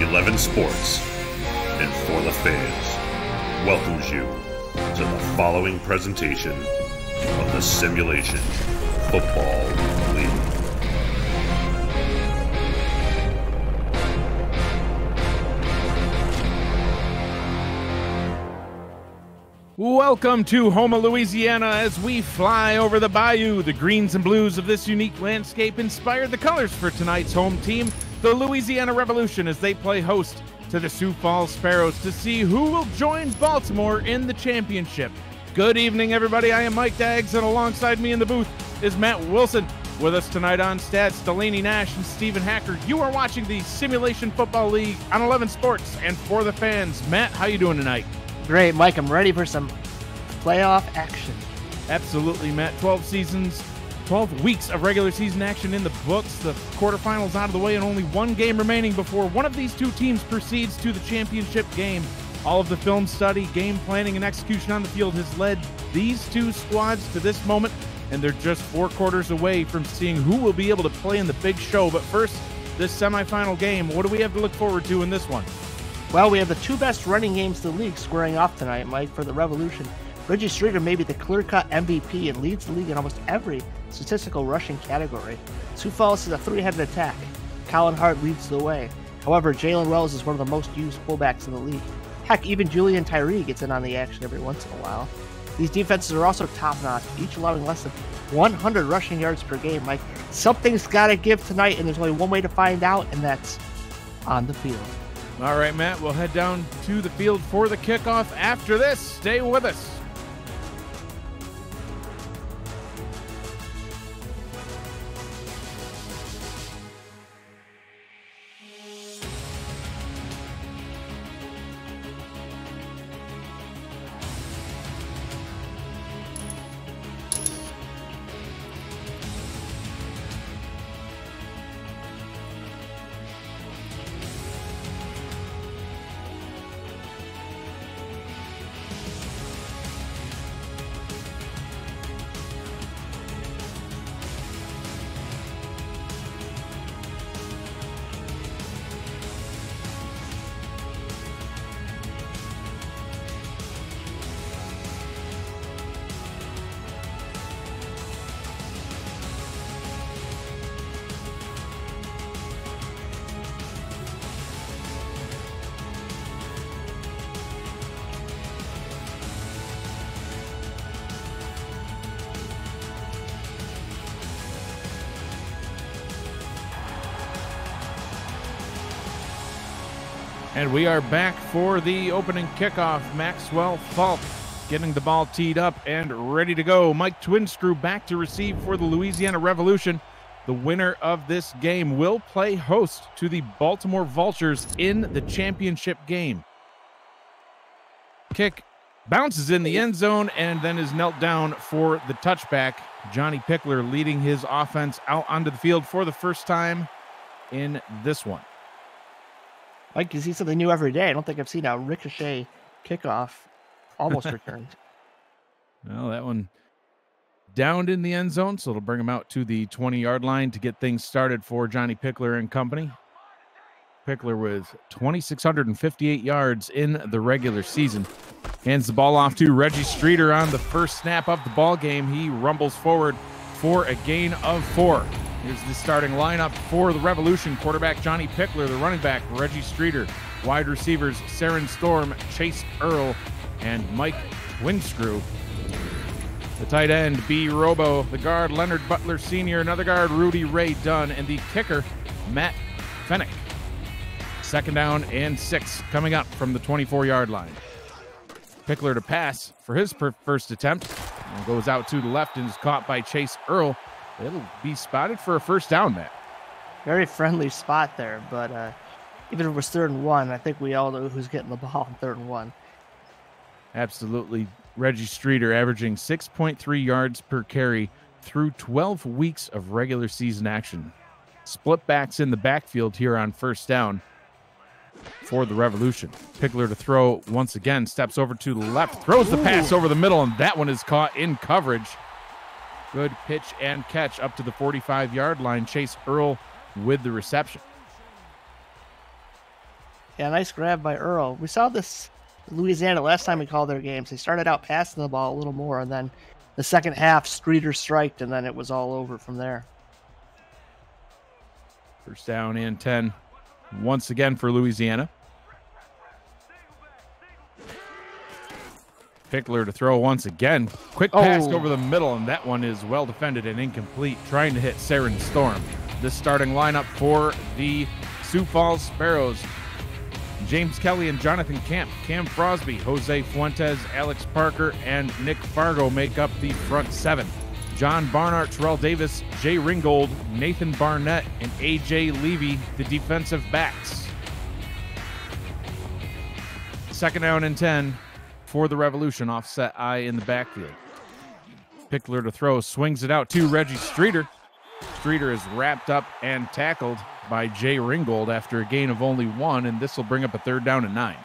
11 Sports and For the Fans welcomes you to the following presentation of the Simulation Football League. Welcome to Houma, Louisiana, as we fly over the bayou. The greens and blues of this unique landscape inspired the colors for tonight's home team, the Louisiana Revolution, as they play host to the Sioux Falls Sparrows to see who will join Baltimore in the championship. Good evening, everybody. I am Mike Daggs, and alongside me in the booth is Matt Wilson. With us tonight on stats, Delaney Nash and Stephen Hacker. You are watching the Simulation Football League on 11 Sports and for the fans. Matt, how are you doing tonight? Great, Mike. I'm ready for some playoff action. Absolutely, Matt. 12 seasons, 12 weeks of regular season action in the books. The quarterfinals out of the way, and only one game remaining before one of these two teams proceeds to the championship game. All of the film study, game planning, and execution on the field has led these two squads to this moment, and they're just four quarters away from seeing who will be able to play in the big show. But first, this semifinal game, what do we have to look forward to in this one? Well, we have the two best running games in the league squaring off tonight, Mike, for the Revolution. Reggie Streeter may be the clear cut MVP and leads the league in almost every statistical rushing category. Sioux Falls is a three headed attack. Colin Hart leads the way. However, Jalen Wells is one of the most used fullbacks in the league. Heck, even Julian Tyree gets in on the action every once in a while. These defenses are also top notch, each allowing less than 100 rushing yards per game. Mike, something's got to give tonight, and there's only one way to find out, and that's on the field. All right, Matt, we'll head down to the field for the kickoff after this. Stay with us. We are back for the opening kickoff. Maxwell Falk getting the ball teed up and ready to go. Mike Twinscrew back to receive for the Louisiana Revolution. The winner of this game will play host to the Baltimore Vultures in the championship game. Kick bounces in the end zone and then is knelt down for the touchback. Johnny Pickler leading his offense out onto the field for the first time in this one. Mike, you see something new every day. I don't think I've seen a ricochet kickoff almost returned. Well, that one downed in the end zone, so it'll bring him out to the 20 yard line to get things started for Johnny Pickler and company. Pickler with 2,658 yards in the regular season. Hands the ball off to Reggie Streeter on the first snap of the ball game. He rumbles forward for a gain of four. Here's the starting lineup for the Revolution. Quarterback Johnny Pickler, the running back Reggie Streeter, wide receivers Saren Storm, Chase Earl, and Mike Twinscrew. The tight end B Robo, the guard Leonard Butler Sr., another guard Rudy Ray Dunn, and the kicker Matt Fennick. Second down and six coming up from the 24 yard line. Pickler to pass for his first attempt. And goes out to the left and is caught by Chase Earl. It'll be spotted for a first down, Matt. Very friendly spot there, but uh, even if it was third and one, I think we all know who's getting the ball in third and one. Absolutely. Reggie Streeter averaging 6.3 yards per carry through 12 weeks of regular season action. Split backs in the backfield here on first down for the Revolution. Pickler to throw once again, steps over to the left, throws the pass over the middle, and that one is caught in coverage. Good pitch and catch up to the 45 yard line. Chase Earl with the reception. Yeah, nice grab by Earl. We saw this Louisiana last time we called their games. They started out passing the ball a little more, and then the second half, Streeter striked, and then it was all over from there. First down and 10 once again for Louisiana. Pickler to throw once again. Quick pass Oh. over the middle, and that one is well defended and incomplete, trying to hit Saren Storm. This starting lineup for the Sioux Falls Sparrows. James Kelly and Jonathan Camp, Cam Frosby, Jose Fuentes, Alex Parker, and Nick Fargo make up the front seven. John Barnard, Terrell Davis, Jay Ringgold, Nathan Barnett, and AJ Levy, the defensive backs. Second down and 10 for the Revolution, offset eye in the backfield. Pickler to throw, swings it out to Reggie Streeter. Streeter is wrapped up and tackled by Jay Ringgold after a gain of only one, and this will bring up a third down and nine.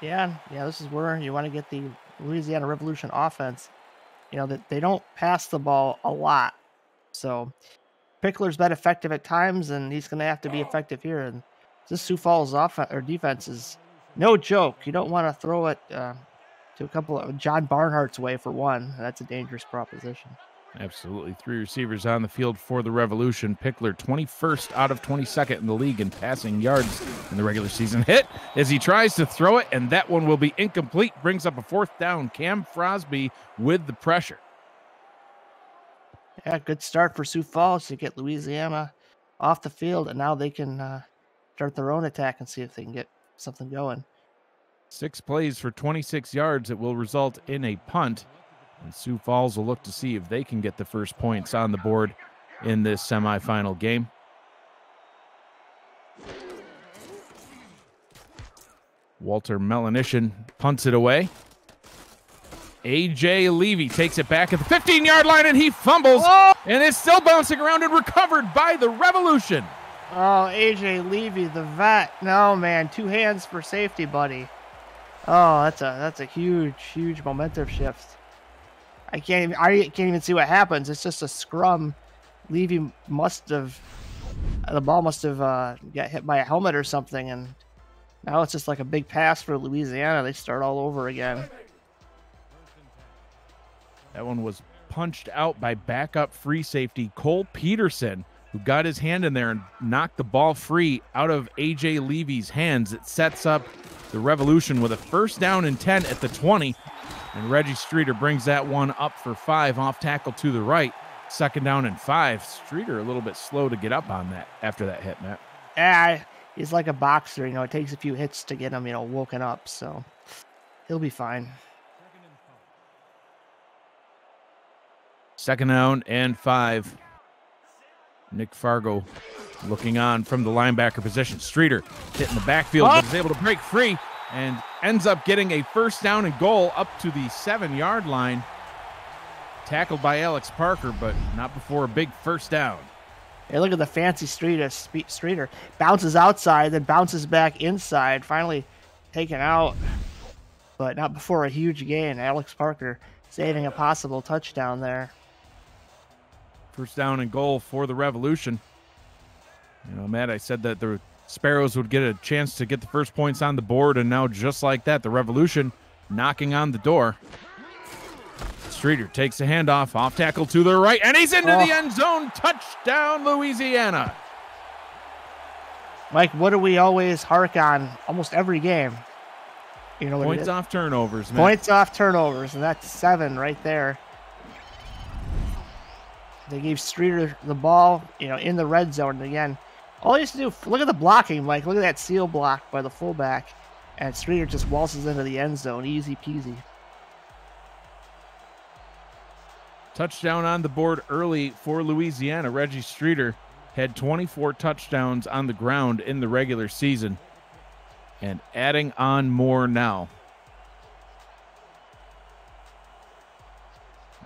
Yeah, yeah, this is where you want to get the Louisiana Revolution offense. You know that they don't pass the ball a lot, so Pickler's been effective at times, and he's going to have to be effective here. And this Sioux Falls offense uh, or defense is no joke. You don't want to throw it uh, to a couple of John Barnhart's way for one. That's a dangerous proposition. Absolutely. Three receivers on the field for the Revolution. Pickler, 21st out of 22nd in the league in passing yards in the regular season. Hit as he tries to throw it, and that one will be incomplete. Brings up a fourth down. Cam Frosby with the pressure. Yeah, good start for Sioux Falls to get Louisiana off the field, and now they can uh, start their own attack and see if they can get something going. Six plays for 26 yards. It will result in a punt. And Sioux Falls will look to see if they can get the first points on the board in this semifinal game. Walter Melanishin punts it away. AJ Levy takes it back at the 15 yard line and he fumbles. Oh! And it's still bouncing around and recovered by the Revolution. Oh, AJ Levy, the vet. No, man, two hands for safety, buddy. Oh, that's a that's a huge, huge momentum shift. I can't even I can't even see what happens. It's just a scrum. Levy must have the ball must have uh, got hit by a helmet or something, and now it's just like a big pass for Louisiana. They start all over again. That one was punched out by backup free safety Cole Peterson, who got his hand in there and knocked the ball free out of AJ Levy's hands. It sets up the Revolution with a first down and 10 at the 20. And Reggie Streeter brings that one up for five off tackle to the right. Second down and five. Streeter a little bit slow to get up on that after that hit, Matt. Ah, he's like a boxer. You know, it takes a few hits to get him, you know, woken up. So he'll be fine. Second down and five. Nick Fargo looking on from the linebacker position. Streeter hitting the backfield, but oh! is able to break free and ends up getting a first down and goal up to the seven yard line. Tackled by Alex Parker, but not before a big first down. Hey, look at the fancy Streeter. Streeter bounces outside, then bounces back inside. Finally taken out, but not before a huge gain. Alex Parker saving a possible touchdown there. First down and goal for the Revolution. You know, Matt, I said that the Sparrows would get a chance to get the first points on the board, and now just like that, the Revolution knocking on the door. Streeter takes a handoff, off tackle to the right, and he's into Oh. the end zone. Touchdown, Louisiana. Mike, what do we always hark on almost every game? You know Points off turnovers, man. Points off turnovers, and that's seven right there. They gave Streeter the ball, you know, in the red zone again. All he has to do, look at the blocking, Mike. Look at that seal block by the fullback, and Streeter just waltzes into the end zone, easy peasy. Touchdown on the board early for Louisiana. Reggie Streeter had 24 touchdowns on the ground in the regular season and adding on more now.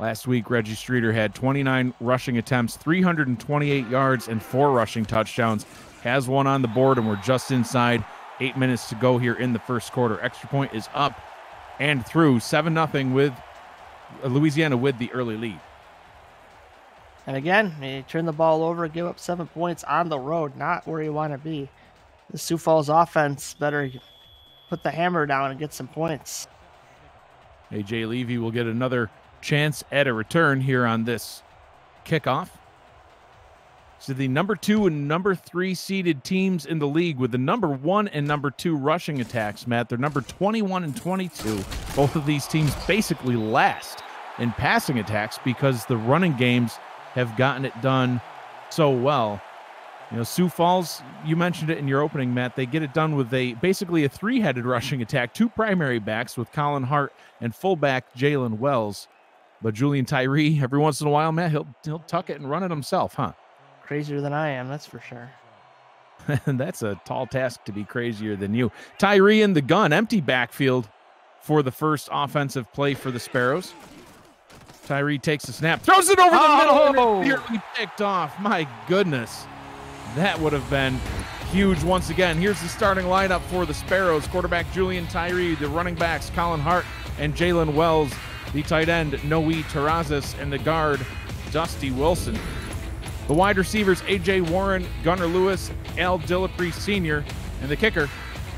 Last week, Reggie Streeter had 29 rushing attempts, 328 yards, and four rushing touchdowns. Has one on the board, and we're just inside eight minutes to go here in the first quarter. Extra point is up and through 7 0 with uh, Louisiana with the early lead. And again, you turn the ball over, give up seven points on the road, not where you want to be. the Sioux Falls offense better put the hammer down and get some points. AJ Levy will get another chance at a return here on this kickoff. So the number two and number three seeded teams in the league with the number one and number two rushing attacks, Matt. They're number 21 and 22. Both of these teams basically last in passing attacks because the running games have gotten it done so well. You know, Sioux Falls, you mentioned it in your opening, Matt. They get it done with a basically a three-headed rushing attack, two primary backs with Colin Hart and fullback Jalen Wells. But Julian Tyree, every once in a while, Matt, he'll he'll tuck it and run it himself, huh? Crazier than I am, that's for sure. and that's a tall task to be crazier than you. Tyree in the gun, empty backfield for the first offensive play for the Sparrows. Tyree takes a snap, throws it over the Oh! middle, and it's nearly picked off. My goodness, that would have been huge once again. Here's the starting lineup for the Sparrows: quarterback Julian Tyree, the running backs Colin Hart and Jalen Wells, the tight end Noe Terrazas, and the guard Dusty Wilson. The wide receivers AJ Warren, Gunnar Lewis, Al Dillapre Sr., and the kicker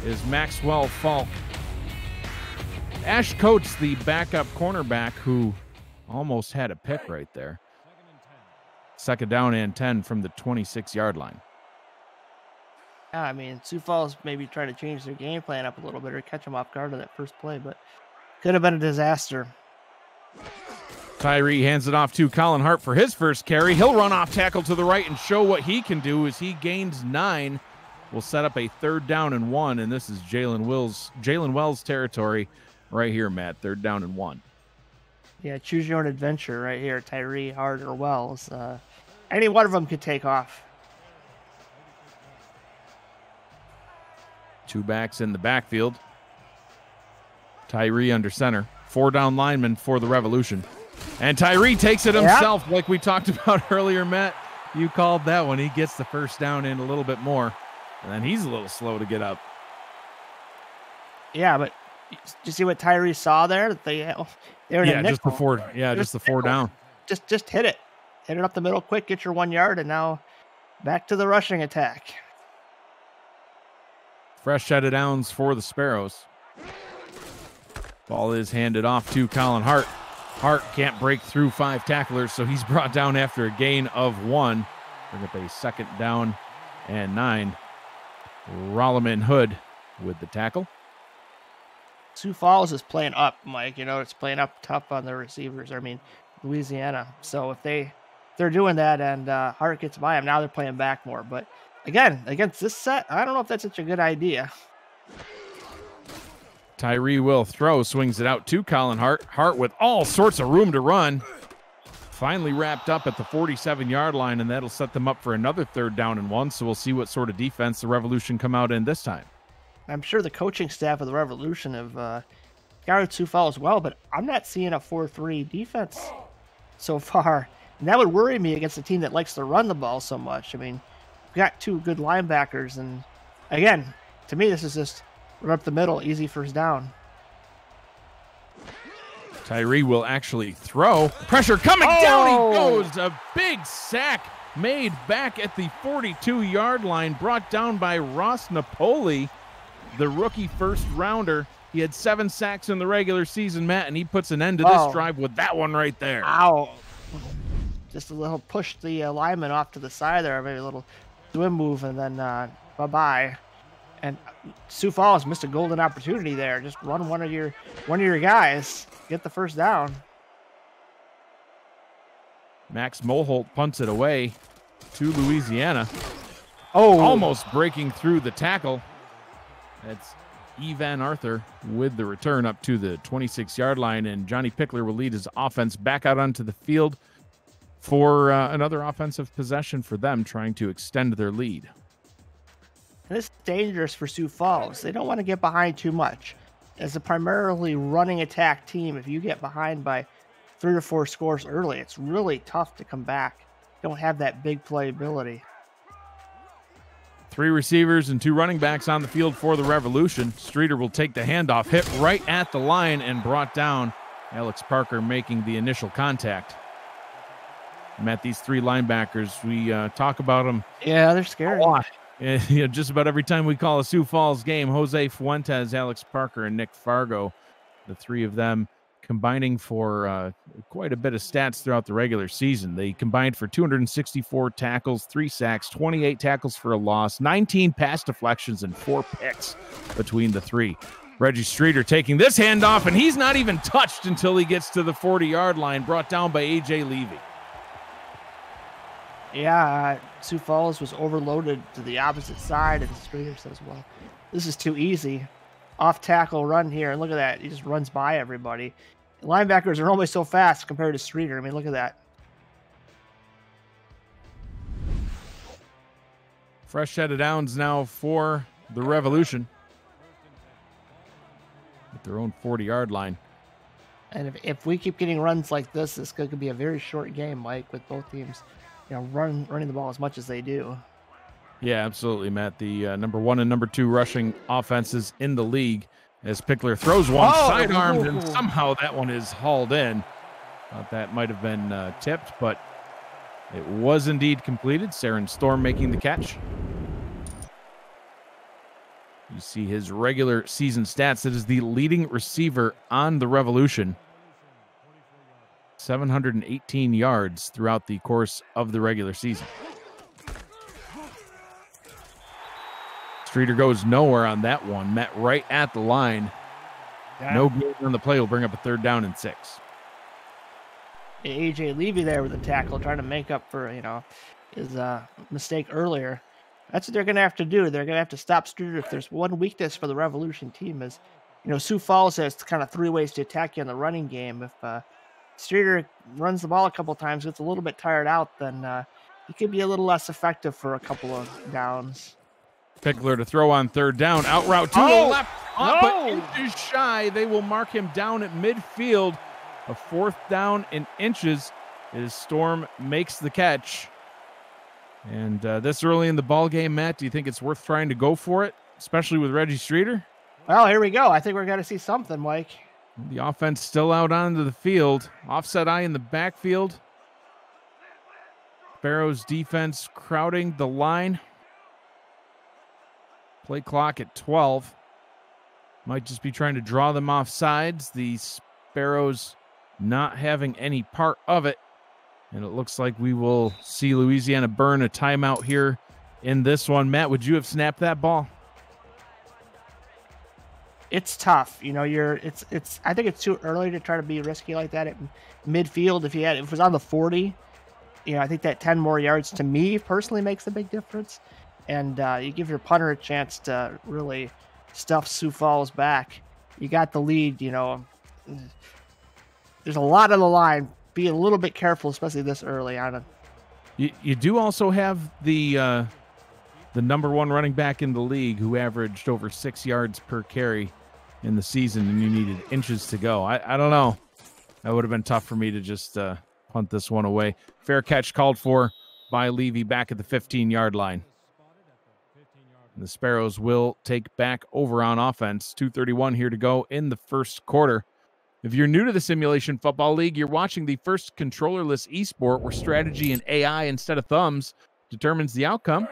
is Maxwell Falk. Ash Coates, the backup cornerback, who almost had a pick right there. Second down and 10 from the 26 yard line. Yeah, I mean, Sioux Falls maybe trying to change their game plan up a little bit or catch them off guard on that first play, but could have been a disaster. Tyree hands it off to Colin Hart for his first carry. He'll run off tackle to the right and show what he can do as he gains nine. We'll set up a third down and one, and this is Jalen Wills, Jalen Wells territory right here, Matt. Third down and one. Yeah, choose your own adventure right here. Tyree, Hart, or Wells. Uh, any one of them could take off. Two backs in the backfield. Tyree under center. Four down linemen for the Revolution. And Tyree takes it himself, like we talked about earlier, Matt. You called that one. He gets the first down in a little bit more. And then he's a little slow to get up. Yeah, but did you see what Tyree saw there? That they oh, they were in a Yeah, just the four. Yeah, Just just the four down. Just just hit it, hit it up the middle quick, get your one yard, and now back to the rushing attack. Fresh set of downs for the Sparrows. Ball is handed off to Colin Hart. Hart can't break through five tacklers, so he's brought down after a gain of one. Bring up a second down and nine. Rolleman Hood with the tackle. Sioux Falls is playing up, Mike. You know, it's playing up tough on the receivers. I mean, Louisiana. So if they they're doing that and uh, Hart gets by him, now they're playing back more. But again, against this set, I don't know if that's such a good idea. Tyree will throw, swings it out to Colin Hart. Hart with all sorts of room to run. Finally wrapped up at the 47 yard line, and that'll set them up for another third down and one. So we'll see what sort of defense the Revolution come out in this time. I'm sure the coaching staff of the Revolution have uh, guarded Sioux Falls well, but I'm not seeing a 4-3 defense so far. And that would worry me against a team that likes to run the ball so much. I mean, we got two good linebackers, and again, to me, this is just run up the middle, easy first down. Tyree will actually throw. Pressure coming down. He Oh! goes. A big sack made back at the 42 yard line, brought down by Ross Napoli, the rookie first rounder. He had seven sacks in the regular season, Matt, and he puts an end to this Oh. drive with that one right there. Ow! Just a little push the uh, lineman off to the side there, maybe a little swim move, and then uh, bye bye. And Sioux Falls missed a golden opportunity there. Just run one of your one of your guys, get the first down. Max Moholt punts it away to Louisiana, Oh, almost breaking through the tackle. That's Evan Arthur with the return up to the 26 yard line, and Johnny Pickler will lead his offense back out onto the field for uh, another offensive possession for them, trying to extend their lead. And this is dangerous for Sioux Falls. They don't want to get behind too much. As a primarily running attack team, if you get behind by three or four scores early, it's really tough to come back. Don't have that big playability. Three receivers and two running backs on the field for the Revolution. Streeter will take the handoff, hit right at the line, and brought down. Alex Parker making the initial contact. Met these three linebackers. We uh, talk about them Yeah, they're a scary. lot And, you know, just about every time we call a Sioux Falls game, Jose Fuentes, Alex Parker, and Nick Fargo, the three of them combining for uh, quite a bit of stats throughout the regular season. They combined for 264 tackles, three sacks, 28 tackles for a loss, 19 pass deflections, and four picks between the three. Reggie Streeter taking this handoff, and he's not even touched until he gets to the 40 yard line, brought down by AJ Levy. Yeah, Sioux Falls was overloaded to the opposite side, and Streeter says, Well, this is too easy. Off tackle run here, and look at that. He just runs by everybody. Linebackers are always so fast compared to Streeter. I mean, look at that. Fresh set of downs now for the Revolution at their own 40 yard line. And if, if we keep getting runs like this, this could be a very short game, Mike, with both teams, you know, run, running the ball as much as they do. Yeah, absolutely, Matt. The uh, number one and number two rushing offenses in the league as Pickler throws one oh, sidearmed, and somehow that one is hauled in. Thought that might have been uh, tipped, but it was indeed completed. Saren Storm making the catch. You see his regular season stats. That is the leading receiver on the Revolution. 718 yards throughout the course of the regular season. Streeter goes nowhere on that one. Met right at the line. No gain on the play will bring up a third down and six. AJ Levy there with the tackle, trying to make up for you know his uh, mistake earlier. That's what they're going to have to do. They're going to have to stop Streeter. If there's one weakness for the Revolution team is, you know, Sioux Falls has kind of three ways to attack you in the running game. If uh, Streeter runs the ball a couple times, gets a little bit tired out, then uh, he could be a little less effective for a couple of downs. Pickler to throw on third down. Out route to oh, the left. no. But inches shy. They will mark him down at midfield. A fourth down in inches as Storm makes the catch. And uh, this early in the ball game, Matt, do you think it's worth trying to go for it, especially with Reggie Streeter? Well, here we go. I think we're going to see something, Mike. The offense still out onto the field. Offset eye in the backfield. Sparrows defense crowding the line. Play clock at 12. Might just be trying to draw them off sides. The Sparrows not having any part of it. And it looks like we will see Louisiana burn a timeout here in this one. Matt, would you have snapped that ball? It's tough. You know, you're it's it's I think it's too early to try to be risky like that at midfield. If you had if it was on the 40, you know, I think that 10 more yards to me personally makes a big difference and uh, you give your punter a chance to really stuff Sioux Falls back. You got the lead, you know. There's a lot on the line. Be a little bit careful, especially this early on. You, you do also have the uh, the number one running back in the league who averaged over six yards per carry in the season, and you needed inches to go. I, I don't know. That would have been tough for me to just uh, punt this one away. Fair catch called for by Levy back at the 15 yard line. The Sparrows will take back over on offense. 231 here to go in the first quarter. If you're new to the Simulation Football League, you're watching the first controllerless esport where strategy and AI instead of thumbs determines the outcome.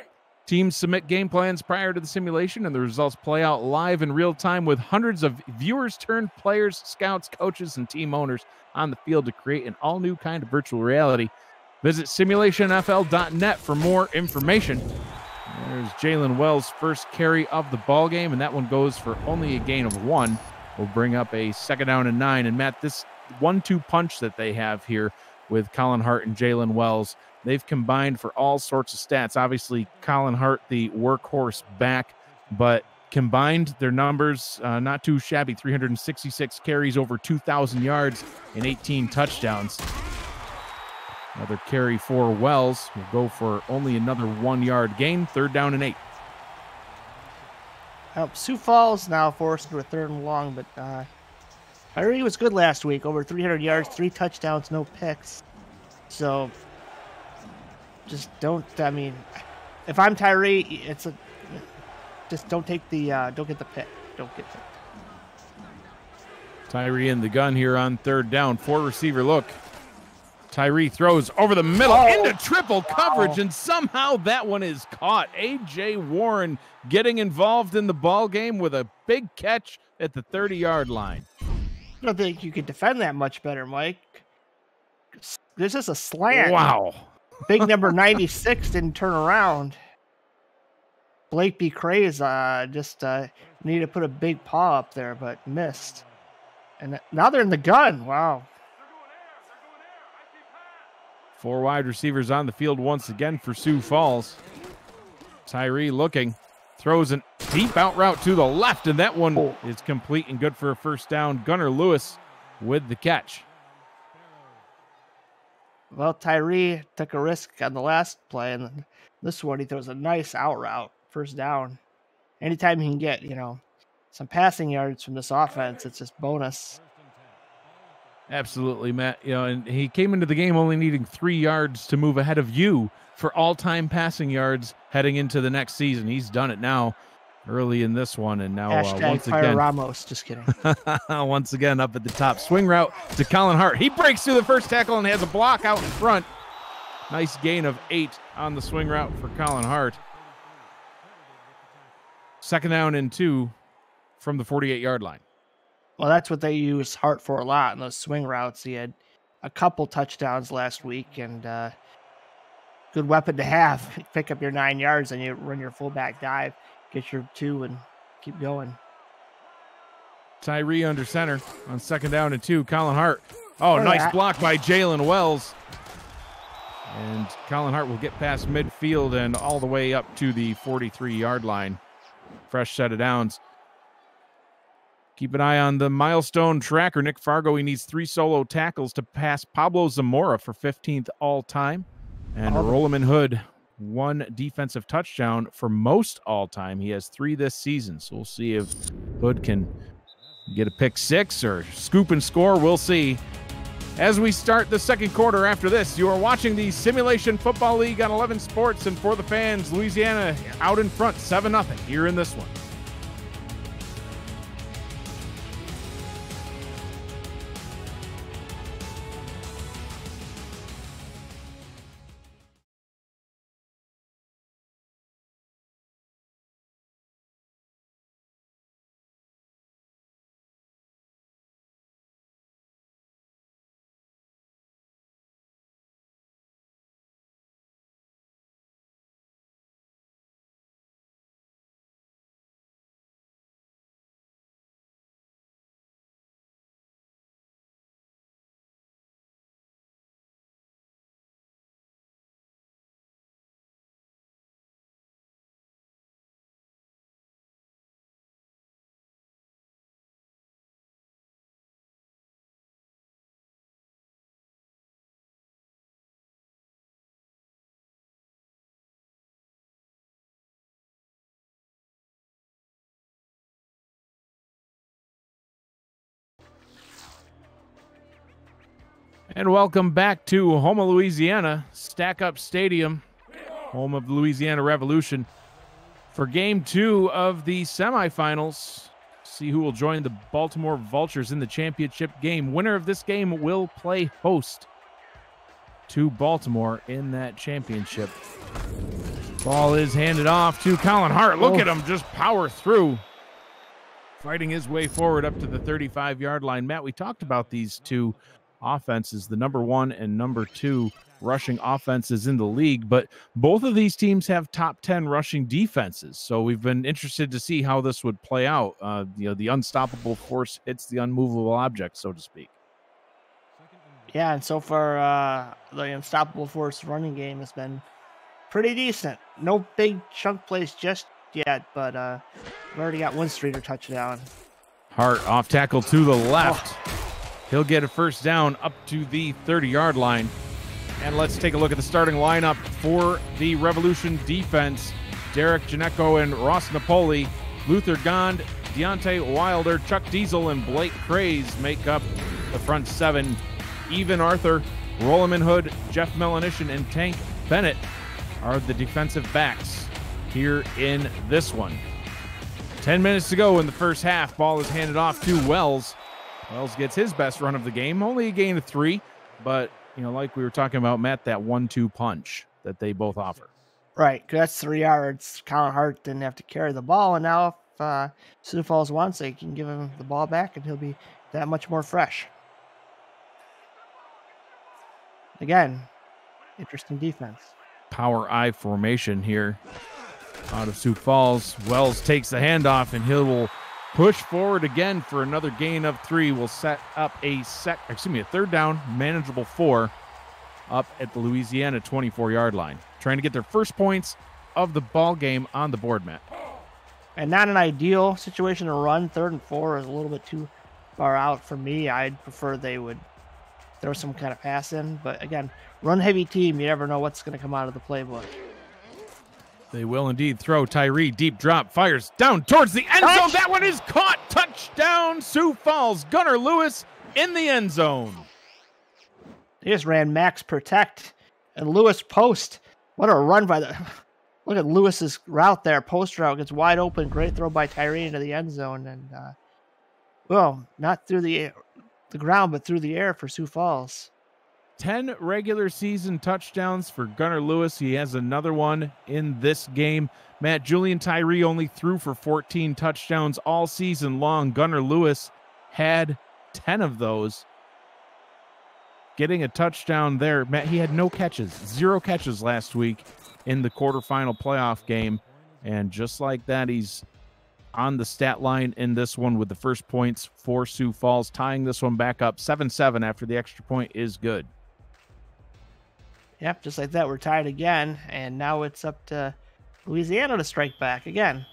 Teams submit game plans prior to the simulation, and the results play out live in real time with hundreds of viewers turned players, scouts, coaches, and team owners on the field to create an all new kind of virtual reality. Visit simulationfl.net for more information. There's Jalen Wells' first carry of the ball game, and that one goes for only a gain of one. We'll bring up a second down and nine. And Matt, this one-two punch that they have here with Colin Hart and Jalen Wells, they've combined for all sorts of stats. Obviously, Colin Hart, the workhorse back, but combined their numbers uh, not too shabby 366 carries over 2000 yards and 18 touchdowns Another carry for Wells will go for only another one yard gain. Third down and eight. Well, Sioux Falls now forced into a third and long, but uh, Tyree was good last week. Over 300 yards, three touchdowns, no picks. So just don't. I mean, if I'm Tyree, it's a just don't take the uh, don't get the pick. Don't get picked. Tyree in the gun here on third down. Four receiver look. Tyree throws over the middle Oh. into triple coverage, Wow. and somehow that one is caught. AJ Warren getting involved in the ball game with a big catch at the 30 yard line. I don't think you could defend that much better, Mike. This is a slant. Wow. Big number 96 didn't turn around. Blake B. Craze uh, just uh, needed to put a big paw up there, but missed. And now they're in the gun. Wow. Four wide receivers on the field once again for Sioux Falls. Tyree looking, throws a deep out route to the left, and that one Oh. is complete and good for a first down. Gunner Lewis with the catch. Well, Tyree took a risk on the last play, and this one he throws a nice out route, first down. Anytime he can get, you know, some passing yards from this offense, it's just bonus. Absolutely, Matt. You know, and he came into the game only needing three yards to move ahead of you for all-time passing yards heading into the next season. He's done it now, early in this one, and now uh, once fire again, Ramos. Just kidding. once again up at the top. Swing route to Colin Hart. He breaks through the first tackle and has a block out in front. Nice gain of eight on the swing route for Colin Hart. Second down and two from the 48 yard line. Well, that's what they use Hart for a lot in those swing routes. He had a couple touchdowns last week, and uh, good weapon to have. Pick up your nine yards, and you run your fullback dive, get your two, and keep going. Tyree under center on second down and two. Colin Hart. Oh, Oh, nice block by Jalen Wells. And Colin Hart will get past midfield and all the way up to the 43 yard line. Fresh set of downs. Keep an eye on the milestone tracker. Nick Fargo, he needs three solo tackles to pass Pablo Zamora for 15th all time. And. Rolleman Hood, one defensive touchdown for most all time. He has three this season. So we'll see if Hood can get a pick six or scoop and score. We'll see. As we start the second quarter after this, you are watching the Simulation Football League on 11 Sports, and for the fans, Louisiana out in front, 7 0 here in this one. And welcome back to Houma, Louisiana, Stack Up Stadium, home of the Louisiana Revolution, for game two of the semifinals. See who will join the Baltimore Vultures in the championship game. Winner of this game will play host to Baltimore in that championship. Ball is handed off to Colin Hart. Look Oh. at him just power through, fighting his way forward up to the 35 yard line. Matt, we talked about these two offenses, the number one and number two rushing offenses in the league, but both of these teams have top 10 rushing defenses. So we've been interested to see how this would play out. Uh, you know, the unstoppable force hits the unmovable object, so to speak. Yeah, and so far, uh, the Unstoppable Force running game has been pretty decent. No big chunk plays just yet, but uh, we've already got one streeter touchdown. Hart off tackle to the left. He'll get a first down up to the 30 yard line. And let's take a look at the starting lineup for the Revolution defense. Derek Janeko and Ross Napoli, Luther Gond, Deontay Wilder, Chuck Diesel, and Blake Craze make up the front seven. Evan Arthur, Rolleman Hood, Jeff Melanishin, and Tank Bennett are the defensive backs here in this one. 10 minutes to go in the first half. Ball is handed off to Wells. Wells gets his best run of the game, only a gain of three, but you know, like we were talking about, Matt, that one-two punch that they both offer. Right, that's three yards. Colin Hart didn't have to carry the ball, and now if uh, Sioux Falls wants, they can give him the ball back, and he'll be that much more fresh. Again, interesting defense. Power I formation here out of Sioux Falls. Wells takes the handoff, and he will push forward again for another gain of three. Will set up a sec, excuse me, a third down, manageable four, up at the Louisiana 24 yard line, trying to get their first points of the ball game on the board, Matt. And not an ideal situation to run. Third and four is a little bit too far out for me. I'd prefer they would throw some kind of pass in. But again, run heavy team. You never know what's going to come out of the playbook. They will indeed throw Tyree deep drop, fires down towards the end Touch! zone. That one is caught. Touchdown, Sioux Falls. Gunner Lewis in the end zone. They just ran max protect and Lewis post. What a run by the. Look at Lewis's route there. Post route gets wide open. Great throw by Tyree into the end zone. And, uh, well, not through the air, the ground, but through the air for Sioux Falls. 10 regular season touchdowns for Gunnar Lewis. He has another one in this game. Matt Julian Tyree only threw for 14 touchdowns all season long. Gunnar Lewis had 10 of those. Getting a touchdown there. Matt, he had no catches, zero catches last week in the quarterfinal playoff game. And just like that, he's on the stat line in this one with the first points for Sioux Falls, tying this one back up 7 7 after the extra point is good. Yep, just like that, we're tied again, and now it's up to Louisiana to strike back again.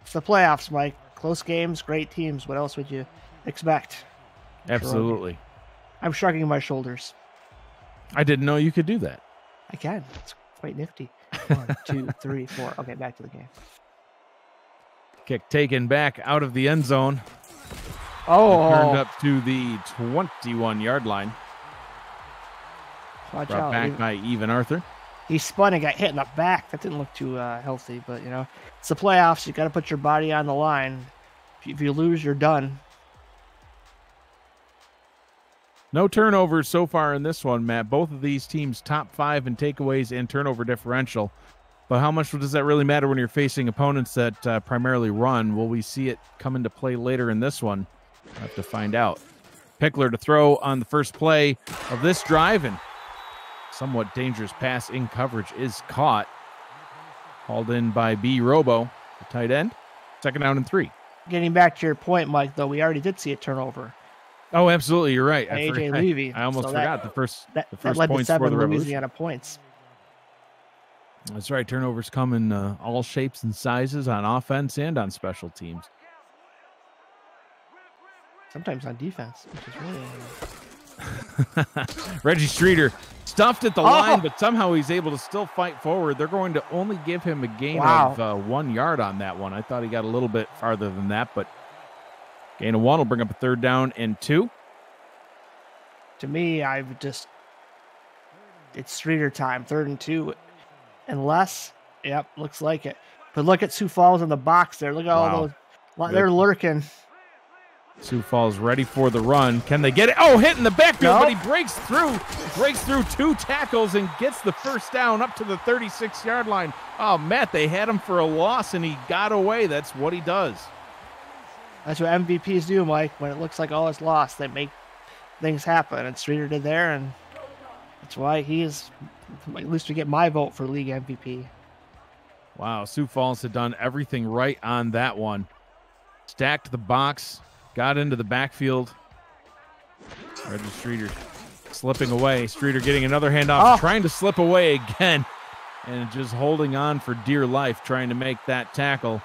It's the playoffs, Mike. Close games, great teams. What else would you expect? Absolutely. I'm shrugging my shoulders. I didn't know you could do that. I can. It's quite nifty. One, two, three, four. Okay, back to the game. Kick taken back out of the end zone. Oh, Turned up to the 21 yard line. Watch Brought out. back He, by Evan Arthur. he spun and got hit in the back. That didn't look too uh, healthy, but you know, it's the playoffs. You got to put your body on the line. If you, if you lose, you're done. No turnovers so far in this one, Matt. Both of these teams top five in takeaways and turnover differential. But how much does that really matter when you're facing opponents that uh, primarily run? Will we see it come into play later in this one? We'll have to find out. Pickler to throw on the first play of this drive, and somewhat dangerous pass in coverage is caught. Hauled in by B. Robo, the tight end. Second down and three. Getting back to your point, Mike, though, we already did see a turnover. Oh, absolutely. You're right. I, AJ forgot- Levy. I almost So that- forgot the first That, the that first led to points for seven the Revolution. Louisiana points. That's right. Turnovers come in uh, all shapes and sizes on offense and on special teams. Sometimes on defense, which is really Reggie Streeter stuffed at the Oh! line, but somehow he's able to still fight forward. They're going to only give him a gain Wow. of uh, one yard on that one. I thought he got a little bit farther than that, but gain of one will bring up a third down and two. to me, I've just it's Streeter time, third and two, unless yep, looks like it. But look at Sioux Falls in the box there. Look at all those. They're lurking. Sioux Falls ready for the run. Can they get it? Oh, hit in the backfield, but he breaks through, breaks through two tackles and gets the first down up to the 36 yard line. Oh, Matt, they had him for a loss and he got away. That's what he does. That's what MVPs do, Mike. When it looks like all is lost, they make things happen. And Streeter did there, and that's why he is. At least we get my vote for league MVP. Wow, Sioux Falls had done everything right on that one. Stacked the box, got into the backfield. Reggie Streeter slipping away. Streeter getting another handoff, Oh. trying to slip away again, and just holding on for dear life, trying to make that tackle.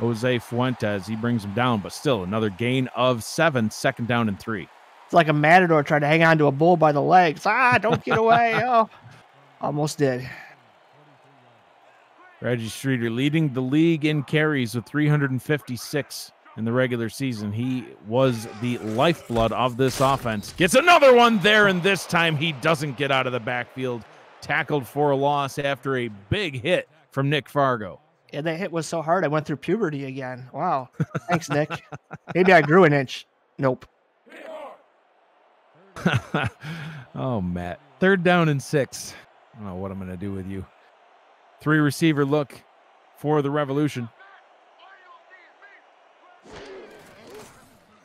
Jose Fuentes, he brings him down, but still another gain of seven, second down and three. It's like a matador trying to hang on to a bull by the legs. Ah, don't get away! oh, almost did. Reggie Streeter leading the league in carries with 356 in the regular season. He was the lifeblood of this offense. Gets another one there, and this time he doesn't get out of the backfield. Tackled for a loss after a big hit from Nick Fargo. Yeah, that hit was so hard I went through puberty again. Wow. Thanks, Nick. Maybe I grew an inch. Nope. Oh, Matt. Third down and six. I don't know what I'm going to do with you. Three receiver look for the Revolution.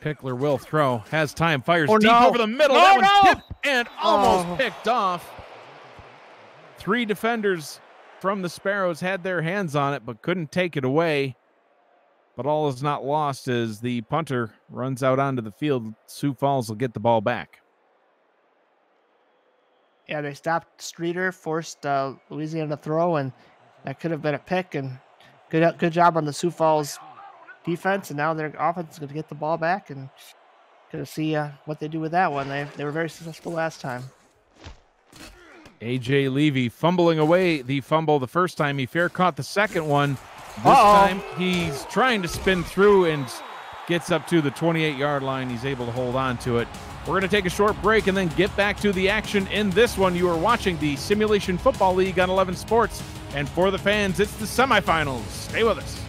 Pickler will throw. Has time. Fires Oh, deep no. over the middle. Oh, that no. tipped and almost Oh. picked off. Three defenders from the Sparrows had their hands on it, but couldn't take it away. But all is not lost as the punter runs out onto the field. Sioux Falls will get the ball back. Yeah, they stopped Streeter, forced uh, Louisiana to throw, and that could have been a pick. And good good job on the Sioux Falls defense. And now their offense is going to get the ball back and going to see uh, what they do with that one. They they were very successful last time. AJ Levy fumbling away the fumble the first time. He fair caught the second one. This Uh-oh. time he's trying to spin through and gets up to the 28 yard line. He's able to hold on to it. We're going to take a short break and then get back to the action in this one. You are watching the Simulation Football League on 11 Sports. And for the fans, it's the semifinals. Stay with us.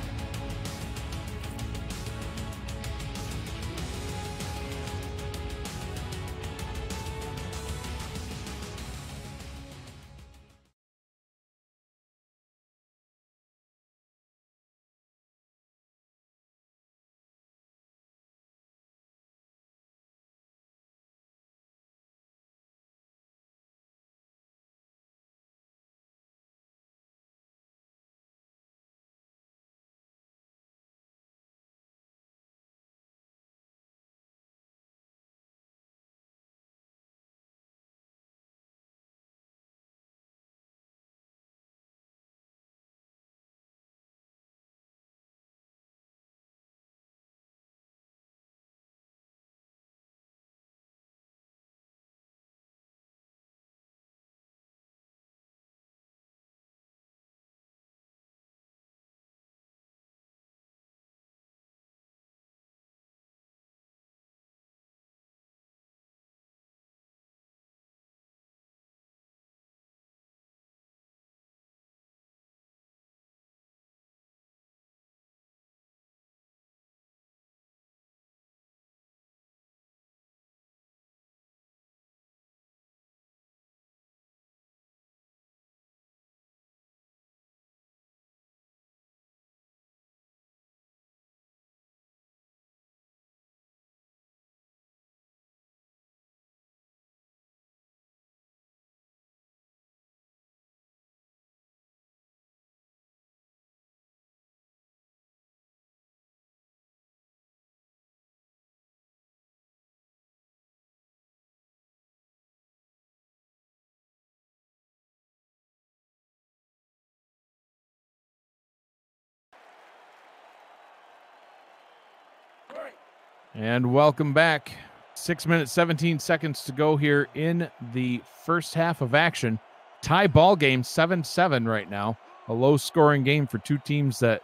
And welcome back. Six minutes, 17 seconds to go here in the first half of action. Tie ball game, 7 7 right now. A low scoring game for two teams that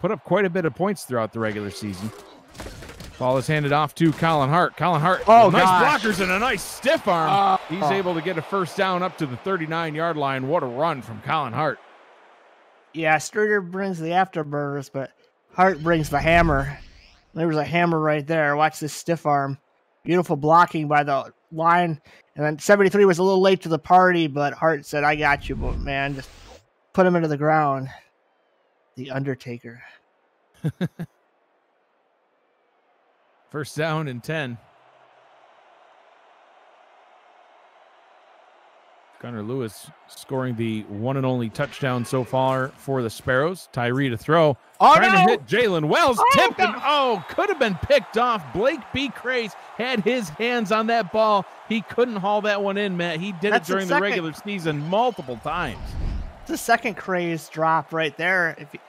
put up quite a bit of points throughout the regular season. Ball is handed off to Colin Hart. Colin Hart, Oh, nice gosh. blockers and a nice stiff arm. Oh. He's able to get a first down up to the 39 yard line. What a run from Colin Hart. Yeah, Streeter brings the afterburners, but Hart brings the hammer. There was a hammer right there. Watch this stiff arm. Beautiful blocking by the line. And then 73 was a little late to the party, but Hart said, I got you, but man, just put him into the ground. The Undertaker. First down and 10. Gunnar Lewis scoring the one and only touchdown so far for the Sparrows. Tyree to throw. Oh, trying no! to hit Jalen Wells. Oh, tipped and oh, could have been picked off. Blake B. Craze had his hands on that ball. He couldn't haul that one in, Matt. He did That's it during the regular season multiple times. The second craze drop right there. If you...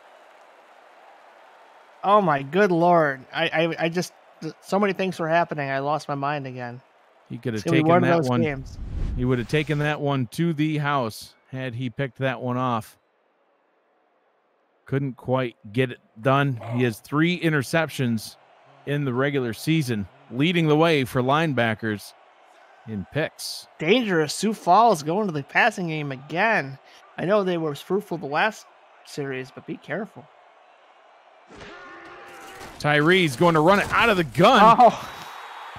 Oh my good lord. I, I I just so many things were happening. I lost my mind again. He could have It's taken one that one. games. He would have taken that one to the house had he picked that one off. Couldn't quite get it done. He has three interceptions in the regular season, leading the way for linebackers in picks. dangerous. Sioux Falls going to the passing game again. I know they were fruitful the last series, but be careful. Tyree's going to run it out of the gun. Oh,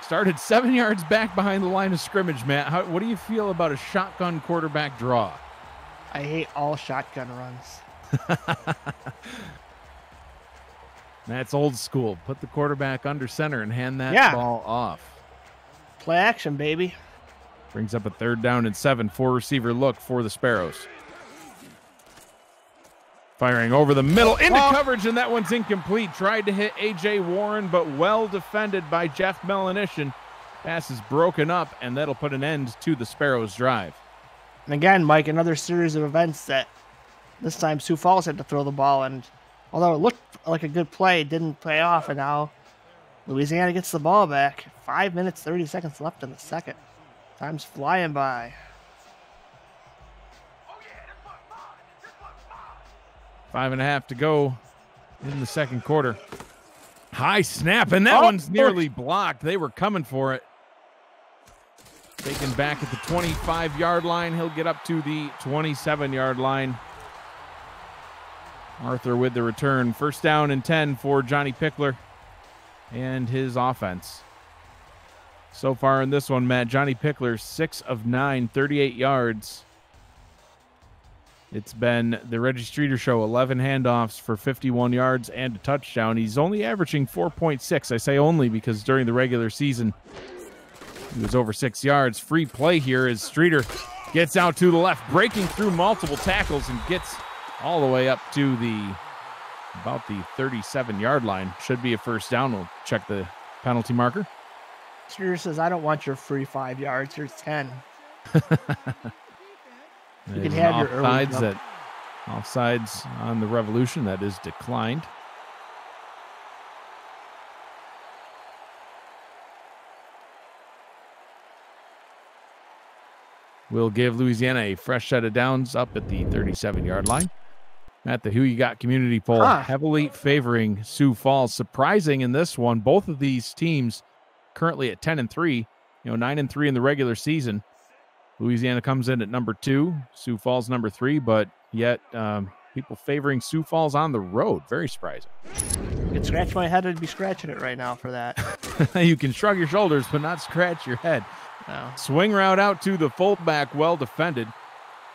started seven yards back behind the line of scrimmage. Matt, How, what do you feel about a shotgun quarterback draw? I hate all shotgun runs. That's old school. Put the quarterback under center and hand that Yeah. ball off. Play action, baby. Brings up a third down and seven. Four receiver look for the Sparrows. Firing over the middle into Oh. coverage, and that one's incomplete. Tried to hit A.J. Warren, but well defended by Jeff Melanishin. Pass is broken up, and that'll put an end to the Sparrows' drive. And again, Mike, another series of events that this time Sioux Falls had to throw the ball, and although it looked like a good play, it didn't pay off, and now Louisiana gets the ball back. Five minutes, 30 seconds left in the second. Time's flying by. Five and a half to go in the second quarter. High snap, and that Oh, one's nearly blocked. They were coming for it. Taken back at the 25 yard line. He'll get up to the 27 yard line. Arthur with the return. First down and 10 for Johnny Pickler and his offense. So far in this one, Matt, Johnny Pickler, 6 of 9, 38 yards. It's been the Reggie Streeter show 11 handoffs for 51 yards and a touchdown. He's only averaging 4.6. I say only because during the regular season, he was over six yards. Free play here as Streeter gets out to the left, breaking through multiple tackles and gets all the way up to the about the 37 yard line. Should be a first down. We'll check the penalty marker. Streeter says, I don't want your free five yards. Here's 10. There's can have your early offsides that offsides on the Revolution that is declined. We'll give Louisiana a fresh set of downs up at the 37 yard line. At the Who You Got community poll, Huh. heavily favoring Sioux Falls. Surprising in this one, both of these teams currently at 10 and 3, you know, 9 and 3 in the regular season. Louisiana comes in at number two, Sioux Falls number three, but yet um, people favoring Sioux Falls on the road. Very surprising. You could scratch my head, I'd be scratching it right now for that. you can shrug your shoulders, but not scratch your head. No. Swing route out to the fullback, well defended.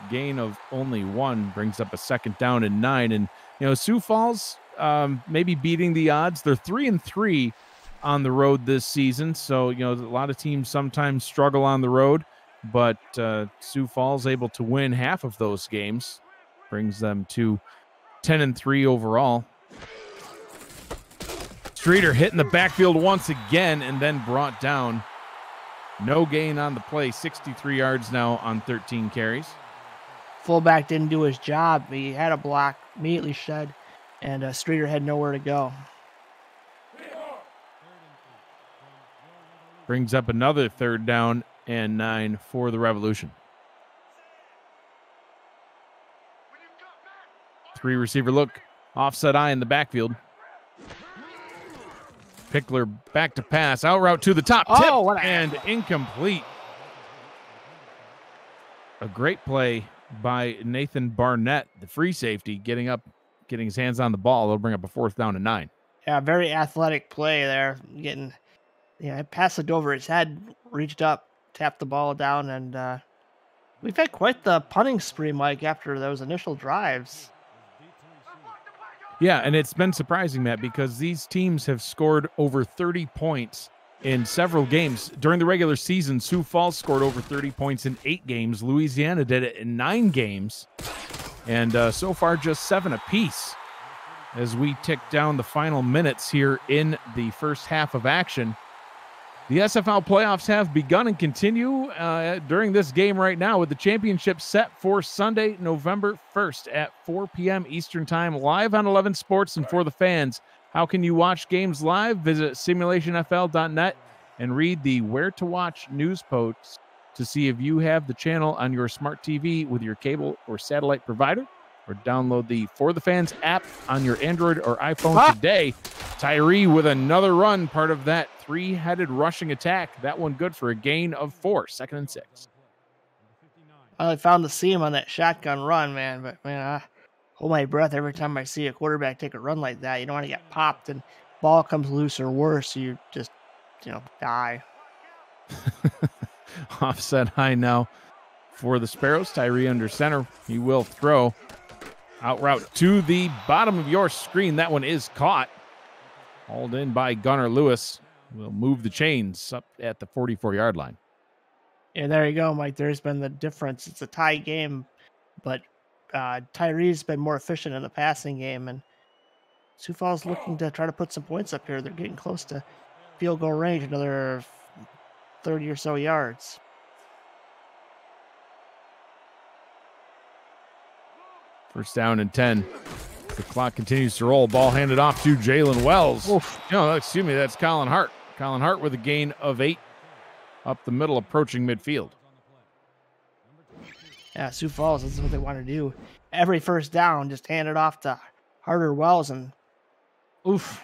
Gain of only one brings up a second down and nine. And you know, Sioux Falls um, maybe beating the odds. They're three and three on the road this season. So you know, a lot of teams sometimes struggle on the road, but uh, Sioux Falls able to win half of those games, brings them to ten and three overall. Streeter hitting the backfield once again and then brought down. No gain on the play, 63 yards now on 13 carries. Fullback didn't do his job. He had a block, immediately shed, and uh, Streeter had nowhere to go. Brings up another third down and nine for the Revolution. Three receiver look, offset eye in the backfield. Pickler back to pass, out route to the top tip, Oh, what a- and incomplete. A great play by Nathan Barnett, the free safety, getting up, getting his hands on the ball. They'll bring up a fourth down and nine. Yeah, very athletic play there. Getting, yeah, passed it over his head, reached up, tapped the ball down, and uh, we've had quite the punting spree, Mike, after those initial drives. Yeah, and it's been surprising, Matt, because these teams have scored over 30 points in several games. During the regular season, Sioux Falls scored over 30 points in eight games. Louisiana did it in nine games. And uh, so far, just seven apiece. As we tick down the final minutes here in the first half of action, the SFL playoffs have begun and continue uh, during this game right now with the championship set for Sunday, November 1st at 4 p.m. Eastern Time, live on 11 Sports and for the fans. How can you watch games live? Visit simulationfl.net and read the Where to Watch news posts to see if you have the channel on your smart TV with your cable or satellite provider, or download the For the Fans app on your Android or iPhone Ah! today. Tyree with another run, part of that three headed rushing attack. That one good for a gain of four, second and six. I found the seam on that shotgun run, man. But man, I hold my breath every time I see a quarterback take a run like that. You don't want to get popped and ball comes loose or worse. You just you know, die. Offset high now for the Sparrows. Tyree under center. He will throw out route to the bottom of your screen. That one is caught. Hauled in by Gunnar Lewis. We'll move the chains up at the 44 yard line. Yeah, there you go, Mike. There's been the difference. It's a tie game, but uh, Tyree's been more efficient in the passing game, and Sioux Falls looking to try to put some points up here. They're getting close to field goal range, another 30 or so yards. First down and 10. The clock continues to roll. Ball handed off to Jalen Wells. Oof. No, excuse me, that's Colin Hart. Colin Hart with a gain of eight up the middle, approaching midfield. Yeah, Sioux Falls, this is what they want to do. Every first down, just hand it off to Harder Wells, and oof.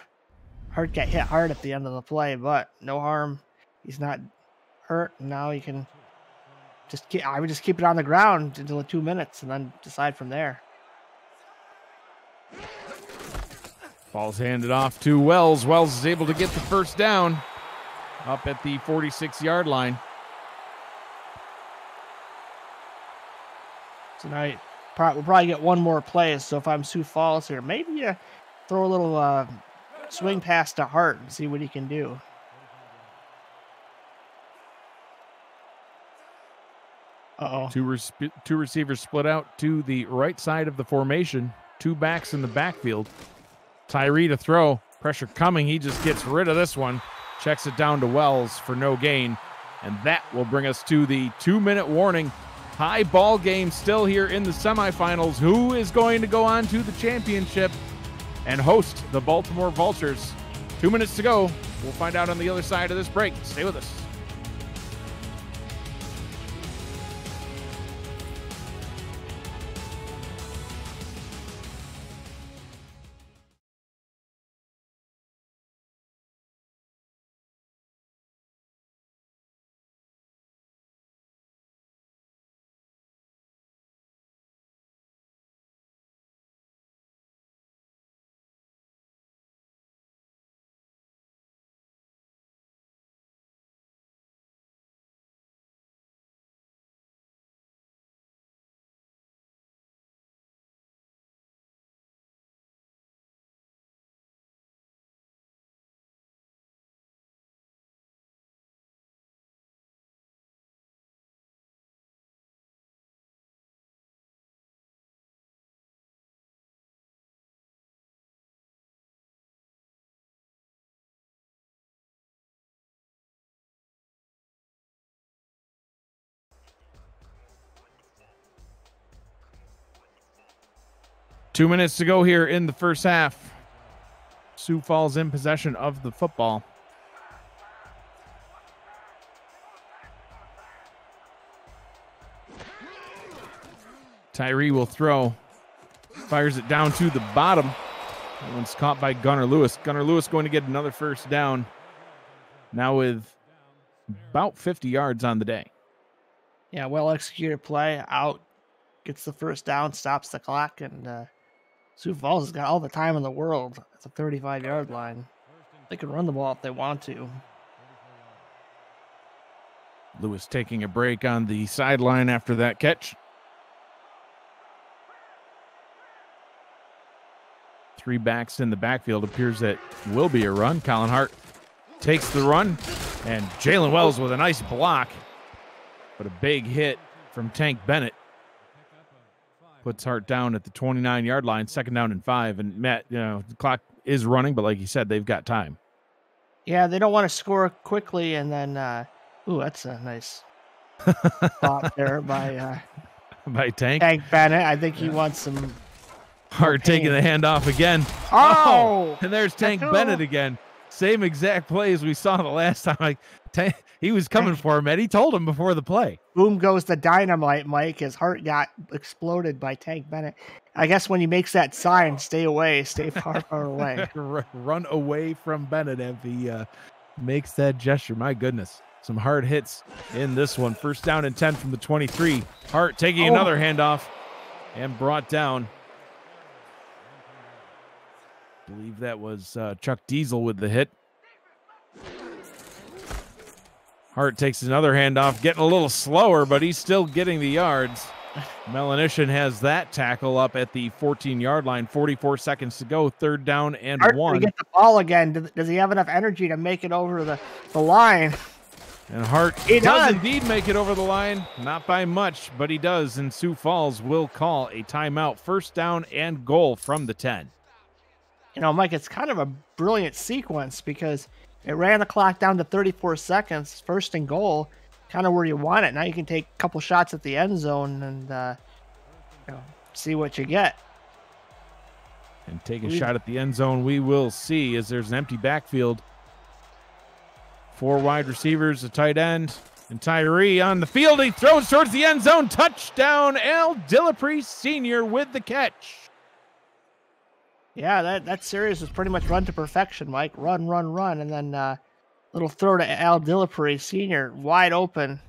Hart got hit hard at the end of the play, but no harm. He's not hurt. Now he can just keep, I would just keep it on the ground until the two minutes and then decide from there. Ball's handed off to Wells. Wells is able to get the first down up at the 46 yard line. Tonight, we'll probably get one more play. So if I'm Sioux Falls here, maybe uh, throw a little uh, swing pass to Hart and see what he can do. Uh oh. Two, res- two receivers split out to the right side of the formation. Two backs in the backfield. Tyree to throw. Pressure coming. He just gets rid of this one. Checks it down to Wells for no gain. And that will bring us to the two minute warning. High ball game still here in the semifinals. Who is going to go on to the championship and host the Baltimore Vultures? Two minutes to go. We'll find out on the other side of this break. Stay with us. Two minutes to go here in the first half. Sioux Falls in possession of the football. Tyree will throw. Fires it down to the bottom. That one's caught by Gunnar Lewis. Gunnar Lewis going to get another first down. Now with about 50 yards on the day. Yeah, well executed play. Out gets the first down, stops the clock, and uh, Sioux Falls has got all the time in the world at the 35 yard line. They can run the ball if they want to. Lewis taking a break on the sideline after that catch. Three backs in the backfield appears that will be a run. Colin Hart takes the run, and Jalen Wells with a nice block, but a big hit from Tank Bennett puts Hart down at the 29 yard line, second down and five. And Matt, you know, the clock is running, but like you said, they've got time. Yeah, they don't want to score quickly and then, uh, ooh, that's a nice thought there by uh, by Tank. Tank Bennett. I think he wants some. Hart taking the handoff again. Oh, and there's Tank. Bennett again. Same exact play as we saw the last time. Like Tank, he was coming for him, and he told him before the play. Boom goes the dynamite, Mike. His Hart got exploded by Tank Bennett. I guess when he makes that sign, stay away, stay far, far away. Run away from Bennett if he uh, makes that gesture. My goodness. Some hard hits in this one. First down and 10 from the 23. Hart taking Oh. another handoff and brought down. believe that was uh, Chuck Diesel with the hit. Hart takes another handoff, getting a little slower, but he's still getting the yards. Melanishin has that tackle up at the 14 yard line. 44 seconds to go. Third down and Hart one. get the ball again. Does, he have enough energy to make it over the, the line? And Hart He does does. indeed make it over the line. Not by much, but he does. And Sioux Falls will call a timeout. First down and goal from the 10. You know, Mike, it's kind of a brilliant sequence because it ran the clock down to 34 seconds, first and goal, kind of where you want it. Now you can take a couple shots at the end zone and uh, you know, see what you get. And take a We- shot at the end zone. We will see as there's an empty backfield. Four wide receivers, a tight end, and Tyree on the field. He throws towards the end zone. Touchdown, Al Dillapre Sr. with the catch. Yeah, that, that series was pretty much run to perfection, Mike. Run, run, run. And then uh, little throw to Al Dillapre Sr., wide open.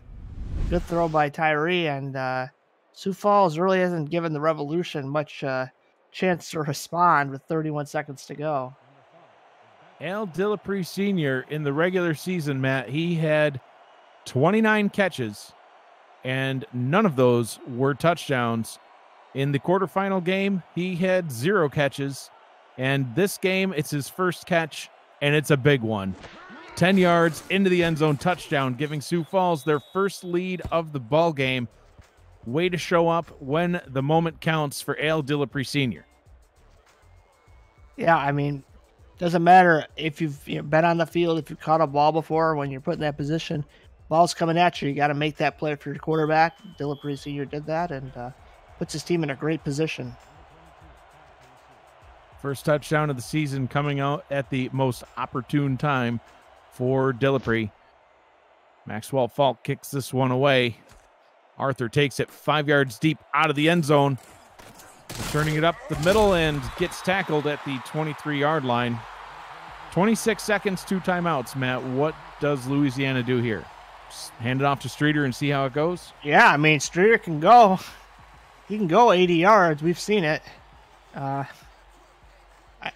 Good throw by Tyree. And uh, Sioux Falls really hasn't given the Revolution much uh, chance to respond with 31 seconds to go. Al Dillapre Sr. in the regular season, Matt, he had 29 catches, and none of those were touchdowns. In the quarterfinal game, he had zero catches, and this game, it's his first catch, and it's a big one. 10 yards into the end zone touchdown, giving Sioux Falls their first lead of the ball game. Way to show up when the moment counts for Al Dillapre Sr. Yeah, I mean, doesn't matter if you've you know, been on the field, if you've caught a ball before, when you're put in that position, ball's coming at you. You got to make that play for your quarterback. Dillapre Sr. did that and uh, puts his team in a great position. First touchdown of the season coming out at the most opportune time for Dillapre. Maxwell Falk kicks this one away. Arthur takes it five yards deep out of the end zone, turning it up the middle and gets tackled at the 23 yard line. 26 seconds, two timeouts. Matt, what does Louisiana do here? Just hand it off to Streeter and see how it goes? Yeah, I mean, Streeter can go. He can go 80 yards. We've seen it. Uh,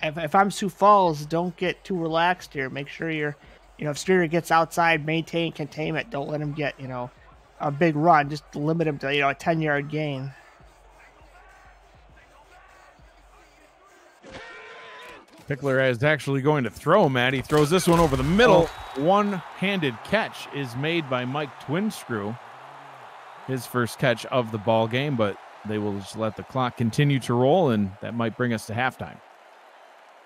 if, if I'm Sioux Falls, don't get too relaxed here. Make sure you're, you know, if Streeter gets outside, maintain containment. Don't let him get, you know, a big run. Just limit him to, you know, a 10 yard gain. Pickler is actually going to throw, Matt. He throws this one over the middle. One handed catch is made by Mike Twinscrew. His first catch of the ball game, but they will just let the clock continue to roll, and that might bring us to halftime.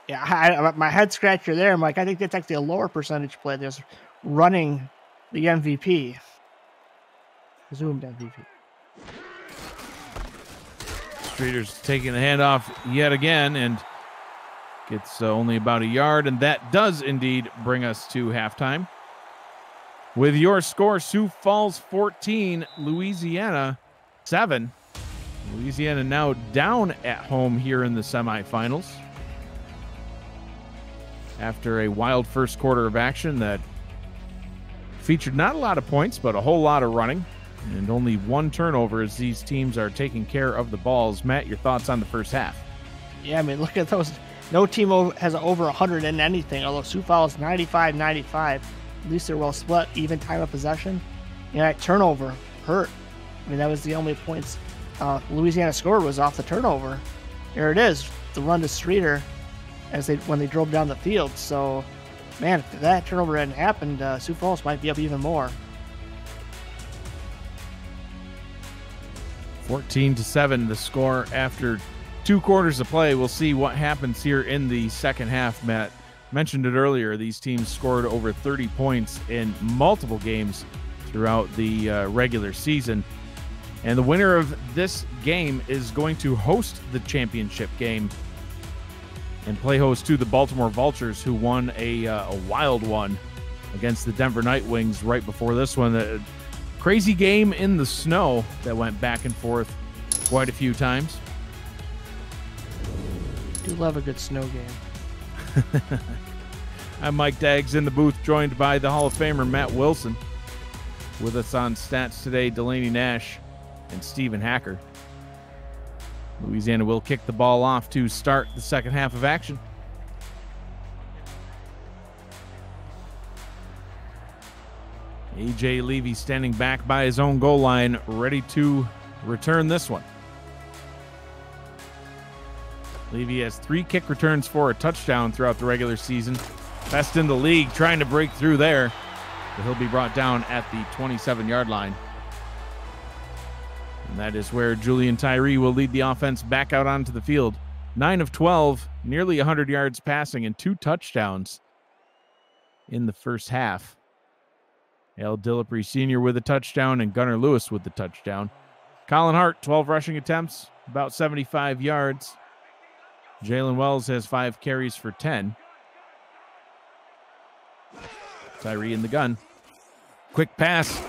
Yeah, I, my head scratcher there. I'm like, I think that's actually a lower percentage play. There's running the MVP, presumed MVP. Streeter's taking the handoff yet again and gets uh, only about a yard, and that does indeed bring us to halftime. With your score, Sioux Falls 14, Louisiana 7. Louisiana now down at home here in the semifinals. After a wild first quarter of action that featured not a lot of points, but a whole lot of running and only one turnover as these teams are taking care of the balls. Matt, your thoughts on the first half? Yeah, I mean, look at those. No team has over 100 in anything, although Sioux Falls 95 95. At least they're well split, even time of possession. Know, that turnover hurt. I mean, that was the only points uh, Louisiana scored was off the turnover. There it is, the run to Streeter as they when they drove down the field. So, man, if that turnover hadn't happened, uh, Sioux Falls might be up even more. 14 to 7 the score after two quarters of play we'll see what happens here in the second half matt mentioned it earlier these teams scored over 30 points in multiple games throughout the uh, regular season and the winner of this game is going to host the championship game and play host to the baltimore vultures who won a, uh, a wild one against the denver night wings right before this one Uh, crazy game in the snow that went back and forth quite a few times. Do love a good snow game. I'm Mike Daggs in the booth, joined by the Hall of Famer Matt Wilson. With us on stats today, Delaney Nash and Stephen Hacker. Louisiana will kick the ball off to start the second half of action. AJ Levy standing back by his own goal line, ready to return this one. Levy has three kick returns for a touchdown throughout the regular season. Best in the league, trying to break through there. But he'll be brought down at the 27 yard line. That is where Julian Tyree will lead the offense back out onto the field. 9 of 12, nearly 100 yards passing, and two touchdowns in the first half. Al Dillapre Sr. with a touchdown and Gunnar Lewis with the touchdown. Colin Hart, 12 rushing attempts, about 75 yards. Jalen Wells has five carries for 10. Tyree in the gun. Quick pass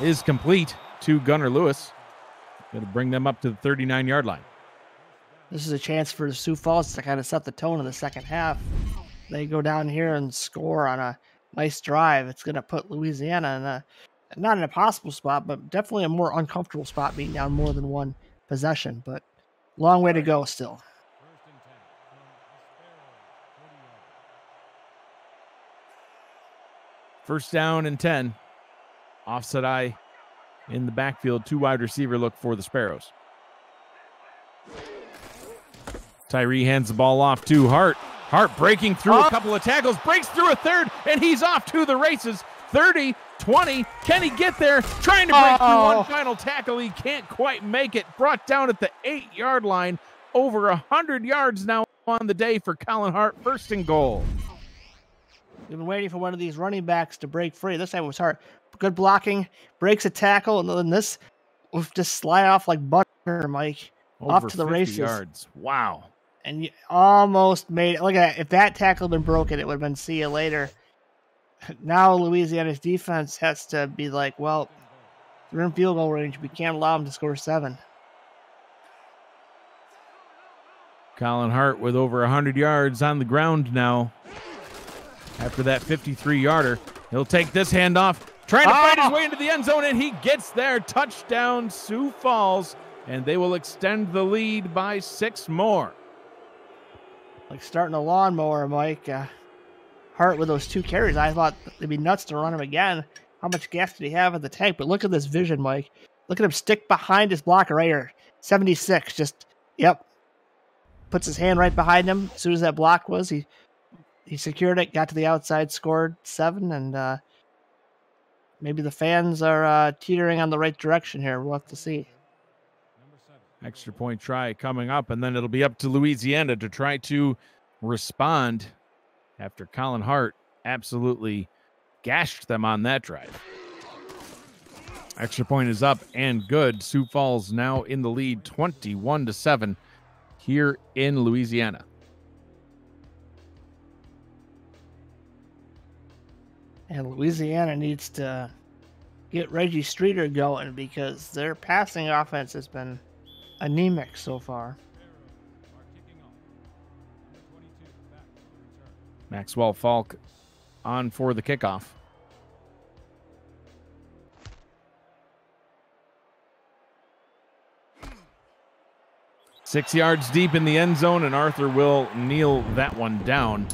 is complete to Gunnar Lewis. Going to bring them up to the 39 yard line. This is a chance for Sioux Falls to kind of set the tone in the second half. They go down here and score on a nice drive. It's going to put Louisiana in a not an impossible spot, but definitely a more uncomfortable spot being down more than one possession. But long way to go still. First down and 10. Offset eye in the backfield. Two wide receiver look for the Sparrows. Tyree hands the ball off to Hart. Hart breaking through a couple of tackles, breaks through a third, and he's off to the races. 30, 20. Can he get there? Trying to break oh. through one oh. final tackle. He can't quite make it. Brought down at the eight yard line. Over 100 yards now on the day for Colin Hart. First and goal. We've been waiting for one of these running backs to break free. This time it was hard. Good blocking, breaks a tackle, and then this will just slide off like butter, Mike. Over off to the races. Yards. Wow. And you almost made it. Look at that. If that tackle had been broken, it would have been see you later. Now Louisiana's defense has to be like, well, they're in field goal range. We can't allow them to score seven. Colin Hart with over 100 yards on the ground now after that 53 yarder. He'll take this handoff, trying to find his ah! way into the end zone, and he gets there. Touchdown, Sioux Falls, and they will extend the lead by six more. Like starting a lawnmower, Mike. Uh, Hart with those two carries. I thought it'd be nuts to run him again. How much gas did he have in the tank? But look at this vision, Mike. Look at him stick behind his blocker right here. 76. Just, yep. Puts his hand right behind him. As soon as that block was, he he secured it, got to the outside, scored seven, and uh, maybe the fans are uh, teetering on the right direction here. We'll have to see. Extra point try coming up, and then it'll be up to Louisiana to try to respond after Colin Hart absolutely gashed them on that drive. Extra point is up and good. Sioux Falls now in the lead 21 to 7 here in Louisiana. And Louisiana needs to get Reggie Streeter going because their passing offense has been anemic so far. Maxwell Falk on for the kickoff. Six yards deep in the end zone, and Arthur will kneel that one down.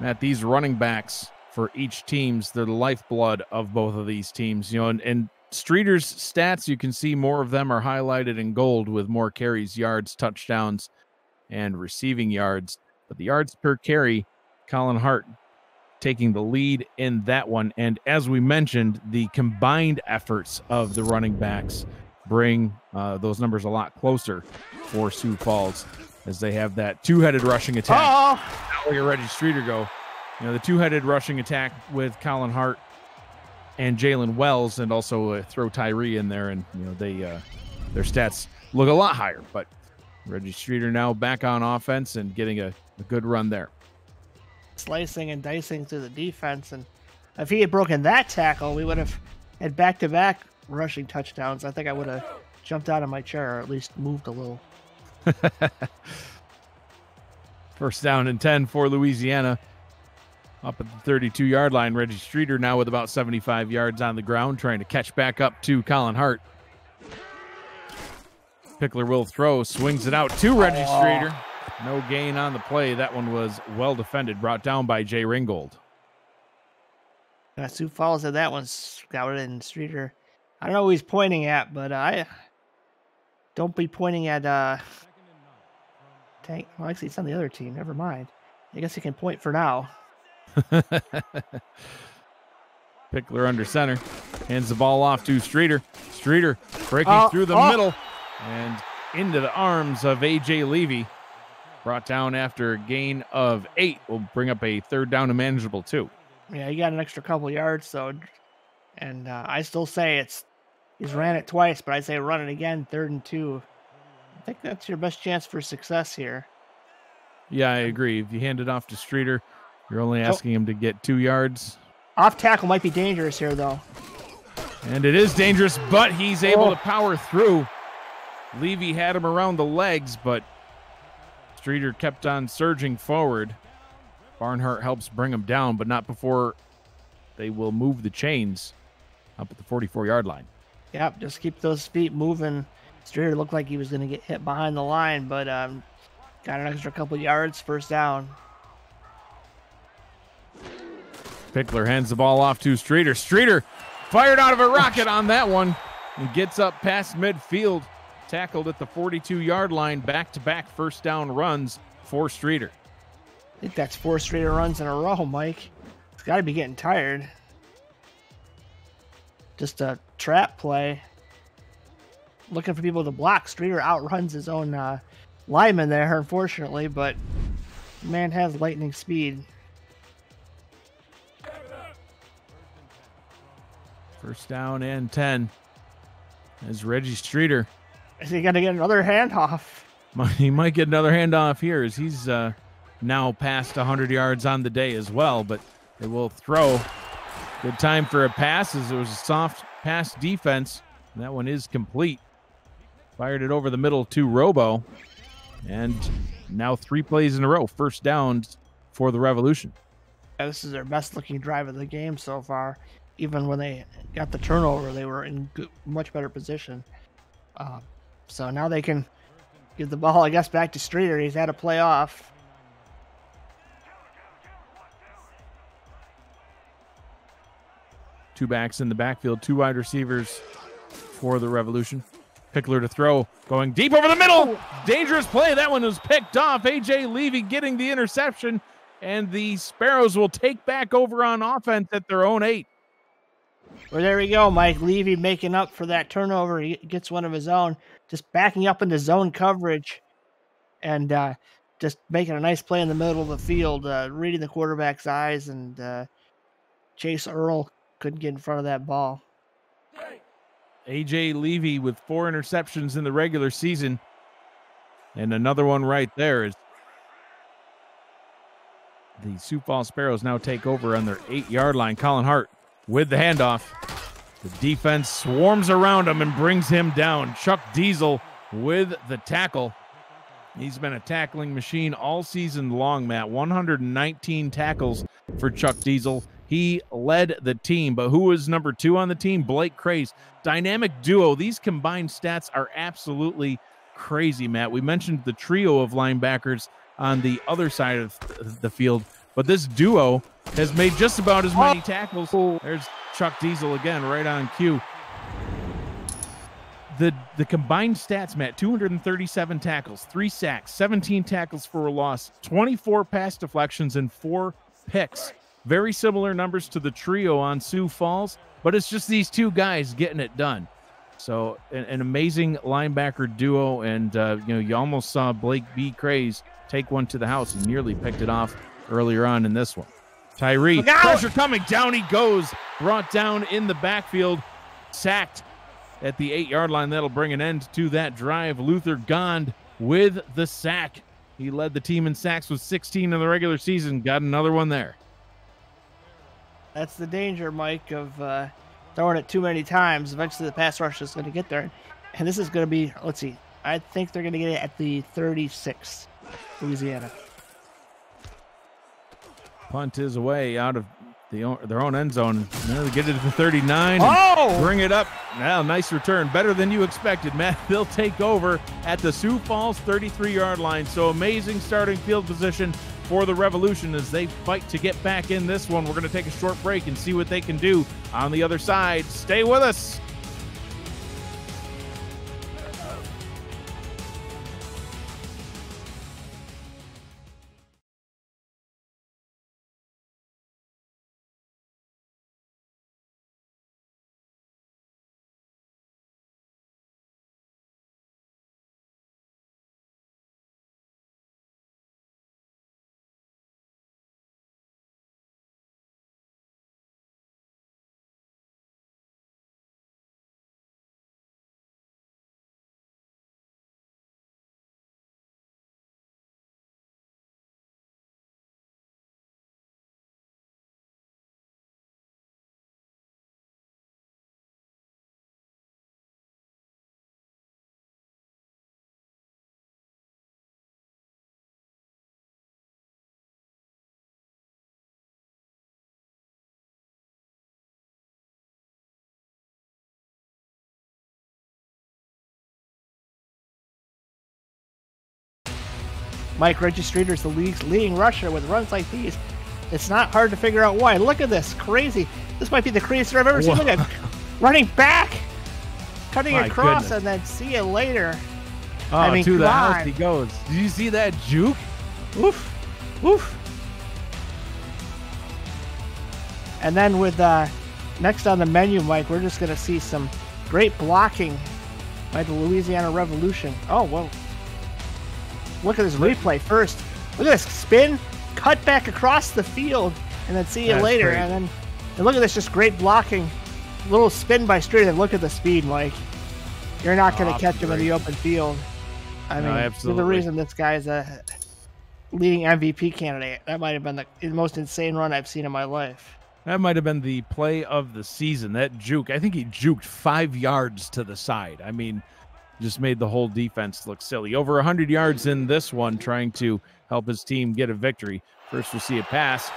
At these running backs for each team's the lifeblood of both of these teams. You know, and, and Streeter's stats, you can see more of them are highlighted in gold with more carries, yards, touchdowns, and receiving yards. But the yards per carry, Colin Hart taking the lead in that one. And as we mentioned, the combined efforts of the running backs bring uh, those numbers a lot closer for Sioux Falls as they have that two headed rushing attack. Oh! Now at Reggie Streeter go. You know, the two headed rushing attack with Colin Hart and Jalen Wells, and also uh, throw Tyree in there, and, you know, they uh, their stats look a lot higher. But Reggie Streeter now back on offense and getting a, a good run there. Slicing and dicing through the defense. And if he had broken that tackle, we would have had back to back rushing touchdowns. I think I would have jumped out of my chair or at least moved a little. First down and 10 for Louisiana. Up at the 32 yard line, Reggie Streeter now with about 75 yards on the ground, trying to catch back up to Colin Hart. Pickler will throw, swings it out to Reggie Streeter. No gain on the play. That one was well defended, brought down by Jay Ringgold. Uh, Sioux Falls had that one scouted in Streeter. I don't know who he's pointing at, but I don't be pointing at uh Tank. Well, actually, it's on the other team. Never mind. I guess he can point for now. Pickler under center. Hands the ball off to Streeter. Streeter breaking Oh, through the oh. middle and into the arms of AJ Levy. Brought down after a gain of eight. Will bring up a third down and manageable two. Yeah, he got an extra couple yards, so and uh, I still say it's he's ran it twice, but I say run it again, third and two. I think that's your best chance for success here. Yeah, I agree. If you hand it off to Streeter, you're only asking him to get two yards. Off tackle might be dangerous here, though. And it is dangerous, but he's able Oh. to power through. Levy had him around the legs, but Streeter kept on surging forward. Barnhart helps bring him down, but not before they will move the chains up at the 44 yard line. Yep, just keep those feet moving. Streeter looked like he was going to get hit behind the line, but um, got an extra couple yards, first down. Pickler hands the ball off to Streeter. Streeter fired out of a rocket on that one and gets up past midfield, tackled at the 42 yard line, back to back first down runs for Streeter. I think that's four Streeter runs in a row, Mike. He's got to be getting tired. Just a trap play. Looking for people to block. Streeter outruns his own uh, lineman there, unfortunately, but man has lightning speed. First down and 10 as Reggie Streeter. Is he going to get another handoff? He might get another handoff here as he's uh, now past 100 yards on the day as well, but they will throw. Good time for a pass as it was a soft pass defense. That one is complete. Fired it over the middle to Robo. And now three plays in a row. First downs for the Revolution. Yeah, this is their best looking drive of the game so far. Even when they got the turnover, they were in good, much better position. Uh, so now they can give the ball, I guess, back to Streeter. He's had a play off. Two backs in the backfield, two wide receivers for the Revolution. Pickler to throw, going deep over the middle. Dangerous play. That one was picked off. AJ Levy getting the interception, and the Sparrows will take back over on offense at their own eight. Well, there we go. Mike Levy making up for that turnover. He gets one of his own, just backing up into zone coverage and uh, just making a nice play in the middle of the field, uh, reading the quarterback's eyes. And uh, Chase Earl couldn't get in front of that ball. AJ Levy with four interceptions in the regular season, and another one right there is the Sioux Falls Sparrows now take over on their eight yard line. Colin Hart with the handoff. The defense swarms around him and brings him down. Chuck Diesel with the tackle. He's been a tackling machine all season long, Matt. 119 tackles for Chuck Diesel. He led the team, but who was number two on the team? Blake Craze. Dynamic duo. These combined stats are absolutely crazy, Matt. We mentioned the trio of linebackers on the other side of the field, but this duo has made just about as many tackles. There's Chuck Diesel again, right on cue. The the combined stats, Matt, 237 tackles, three sacks, 17 tackles for a loss, 24 pass deflections, and four picks. Very similar numbers to the trio on Sioux Falls, but it's just these two guys getting it done. So an, an amazing linebacker duo, and uh, you know you almost saw Blake B. Craze take one to the house. He nearly picked it off earlier on in this one. Tyree, pressure coming, down he goes, brought down in the backfield, sacked at the eight yard line. That'll bring an end to that drive. Luther Gond with the sack. He led the team in sacks with 16 in the regular season. Got another one there. That's the danger, Mike, of uh, throwing it too many times. Eventually, the pass rush is going to get there. And this is going to be, let's see, I think they're going to get it at the 36, Louisiana. Punt is away out of the their own end zone. Now they get it to the 39. Oh! Bring it up. Now, nice return. Better than you expected, Matt. They'll take over at the Sioux Falls 33 yard line. So amazing starting field position for the Revolution as they fight to get back in this one. We're going to take a short break and see what they can do on the other side. Stay with us. Mike Reggie Streeter's the league's leading rusher with runs like these. It's not hard to figure out why. Look at this, crazy. This might be the craziest I've ever seen. Look at running back, cutting My across, goodness. and then see you later. Oh, I mean, to the come house on. he goes. Did you see that juke? Oof, oof. And then with uh, next on the menu, Mike, we're just gonna see some great blocking by the Louisiana Revolution. Oh well, look at this replay first. Look at this spin, cut back across the field, and then see you That's later. great. And then and look at this, just great blocking. Little spin by Streeter. And look at the speed, Mike. You're not gonna Oh, catch him in the open field. I No, mean, absolutely. the reason this guy's a leading MVP candidate. That might have been the, the most insane run I've seen in my life. That might have been the play of the season. That juke. I think he juked five yards to the side. I mean, just made the whole defense look silly. Over 100 yards in this one, trying to help his team get a victory. First, we'll see a pass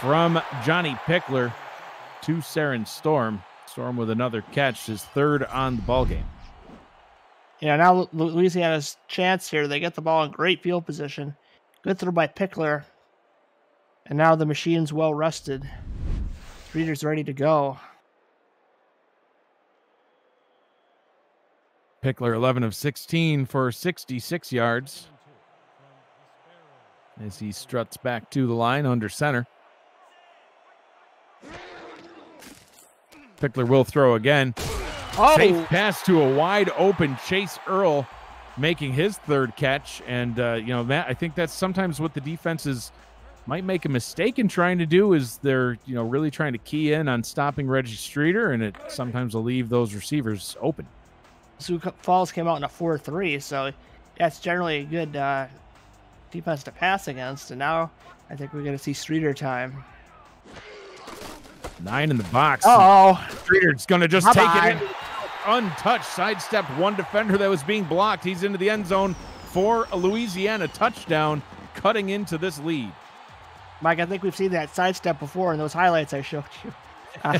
from Johnny Pickler to Saren Storm. Storm with another catch, his third on the ball game. Know, now Louisiana's chance here. They get the ball in great field position. Good throw by Pickler. And now the machine's well rested. Reader's ready to go. Pickler 11 of 16 for 66 yards as he struts back to the line under center. Pickler will throw again. Oh, Safe pass to a wide open Chase Earl making his third catch. And, uh, you know, Matt, I think that's sometimes what the defenses might make a mistake in trying to do is they're, you know, really trying to key in on stopping Reggie Streeter, and it sometimes will leave those receivers open. Sioux Falls came out in a 4 3, so that's generally a good uh, defense to pass against. And now I think we're going to see Streeter time. Nine in the box. Oh, Streeter's going to just take Bye-bye. it in. Untouched, sidestep one defender that was being blocked. He's into the end zone for a Louisiana touchdown, cutting into this lead. Mike, I think we've seen that sidestep before in those highlights I showed you. Uh,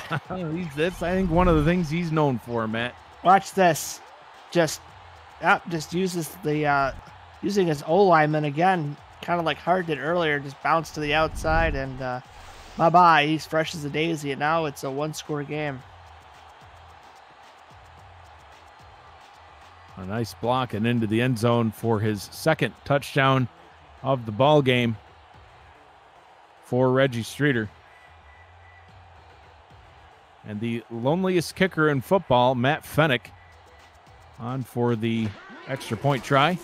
He's, that's, I think, one of the things he's known for, Matt. watch this. Just, yeah, just uses the, uh, using his O lineman again, kind of like Hart did earlier, just bounce to the outside and uh, bye bye. He's fresh as a daisy, and now it's a one score game. A nice block and into the end zone for his second touchdown of the ball game for Reggie Streeter. And the loneliest kicker in football, Matt Fennick, on for the extra point try.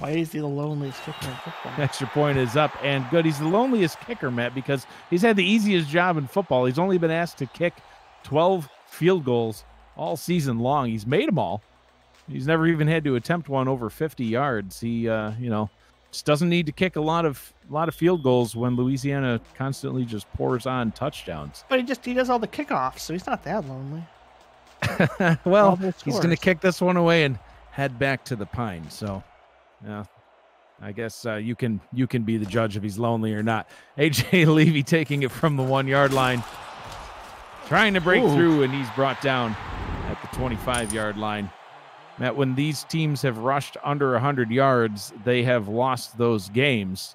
Why is he the loneliest kicker in football? Extra point is up and good. He's the loneliest kicker, Matt, because he's had the easiest job in football. He's only been asked to kick 12 field goals all season long. He's made them all. He's never even had to attempt one over 50 yards. He, uh, you know, just doesn't need to kick a lot of a lot of field goals when Louisiana constantly just pours on touchdowns. But he just he does all the kickoffs, so he's not that lonely. well, he's going to kick this one away and head back to the pine. So, yeah, I guess uh, you can you can be the judge if he's lonely or not. AJ Levy taking it from the one yard line, trying to break Ooh. through, and he's brought down at the 25 yard line. Matt, when these teams have rushed under 100 yards, they have lost those games.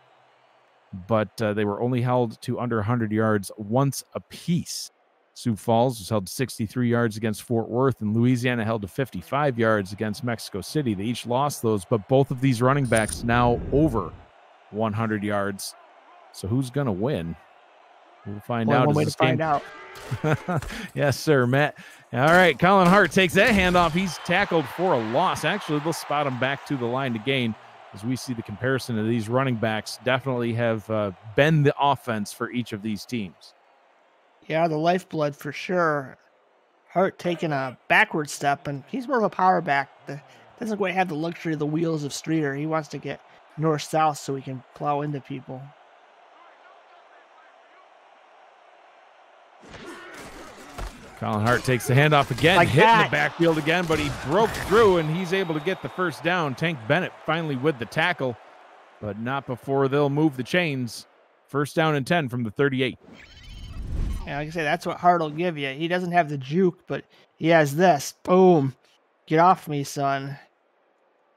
but uh, they were only held to under 100 yards once apiece. Sioux Falls was held 63 yards against Fort Worth, and Louisiana held to 55 yards against Mexico City. They each lost those, but both of these running backs now over 100 yards. So who's going to win? We'll find Well, out. one way to game- find out. yes, sir, Matt. All right, Colin Hart takes that handoff. He's tackled for a loss. Actually, they'll spot him back to the line to gain. As we see the comparison of these running backs, definitely have uh, been the offense for each of these teams. Yeah, the lifeblood for sure. Hart taking a backward step, and he's more of a power back. The, doesn't quite have the luxury of the wheels of Streeter. He wants to get north south so he can plow into people. Colin Hart takes the handoff again, Like hitting that. the backfield again, but he broke through and he's able to get the first down. Tank Bennett finally with the tackle, but not before they'll move the chains. First down and 10 from the 38. Yeah, like I say, that's what Hart will give you. He doesn't have the juke, but he has this. Boom. Get off me, son.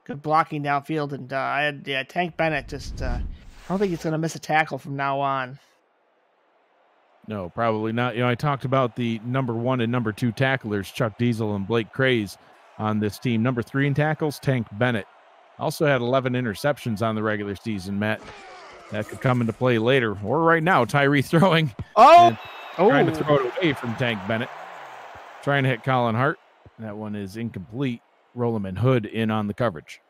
Good blocking downfield. And uh, I had, yeah, Tank Bennett just, uh, I don't think he's going to miss a tackle from now on. No, probably not. You know, I talked about the number one and number two tacklers, Chuck Diesel and Blake Craze, on this team. Number three in tackles, Tank Bennett. Also had 11 interceptions on the regular season, Matt. That could come into play later or right now. Tyree throwing, Oh! Oh! trying to throw it away from Tank Bennett. Trying to hit Colin Hart. That one is incomplete. Rolleman Hood in on the coverage.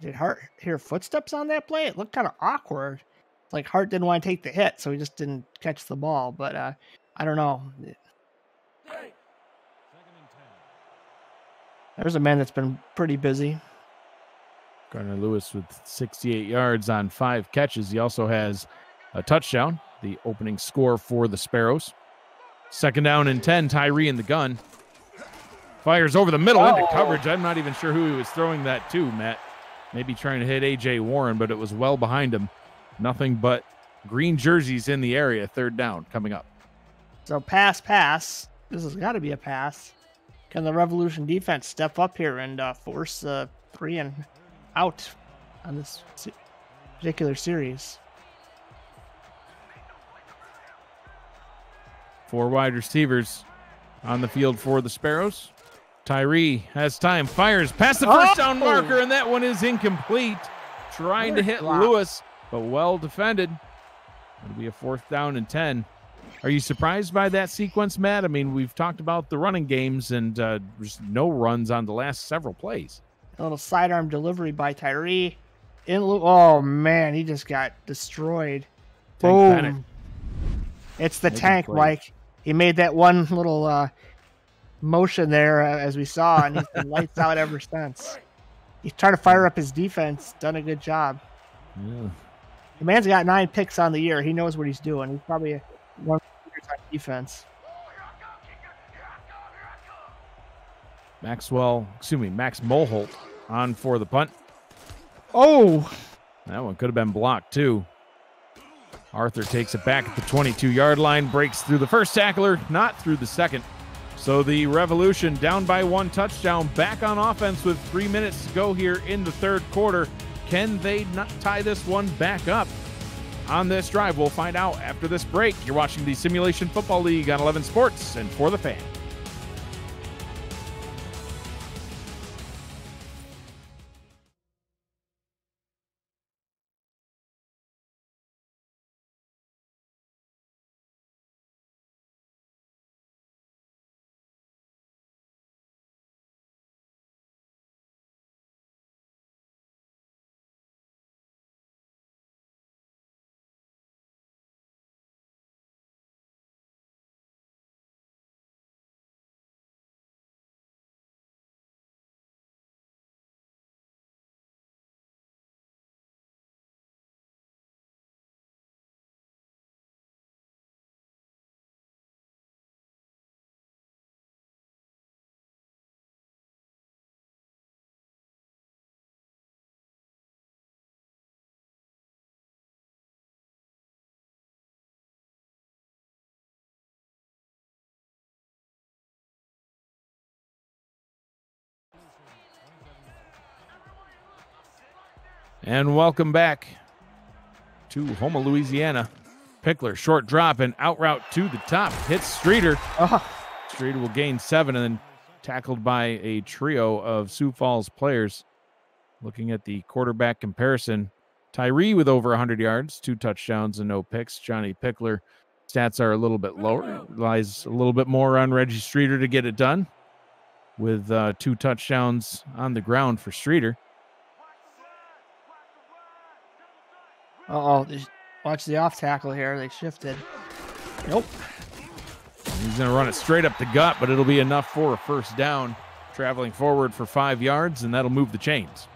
Did Hart hear footsteps on that play? It looked kind of awkward. It's like Hart didn't want to take the hit, so he just didn't catch the ball. But uh, I don't know. There's a man that's been pretty busy. Gardner Lewis with 68 yards on five catches. He also has a touchdown, the opening score for the Sparrows. Second down and 10, Tyree in the gun. Fires over the middle into Oh. coverage. I'm not even sure who he was throwing that to, Matt. Maybe trying to hit A.J. Warren, but it was well behind him. Nothing but green jerseys in the area. Third down coming up. So pass, pass. This has got to be a pass. Can the Revolution defense step up here and uh, force uh, three and out on this particular series? Four wide receivers on the field for the Sparrows. Tyree has time, fires past the first down Oh! marker, and that one is incomplete. Trying to hit block. Lewis, but well defended. It'll be a fourth down and 10. Are you surprised by that sequence, Matt? I mean, we've talked about the running games and uh, there's no runs on the last several plays. A little sidearm delivery by Tyree. In oh man, he just got destroyed. Tank Boom. Bennett. It's the Making tank. Mike. He made that one little uh, motion there, uh, as we saw, and he's been lights out ever since. He's trying to fire up his defense. Done a good job. Yeah. The man's got nine picks on the year. He knows what he's doing. He's probably one of the leaders on defense. Maxwell, excuse me, Max Mulholt on for the punt. Oh, That one could have been blocked too. Arthur takes it back at the 22 yard line, breaks through the first tackler, not through the second. So the Revolution down by one touchdown, back on offense with three minutes to go here in the third quarter. Can they not tie this one back up on this drive? We'll find out after this break. You're watching the Simulation Football League on 11 Sports and for the fan. And welcome back to Houma, Louisiana. Pickler, short drop and out route to the top. Hits Streeter. Oh, Streeter will gain seven and then tackled by a trio of Sioux Falls players. Looking at the quarterback comparison, Tyree with over 100 yards, two touchdowns and no picks. Johnny Pickler stats are a little bit lower, lies a little bit more on Reggie Streeter to get it done with uh, two touchdowns on the ground for Streeter. Oh. Watch the off tackle here. They shifted. Nope. He's going to run it straight up the gut, but it'll be enough for a first down. Traveling forward for five yards, and that'll move the chains.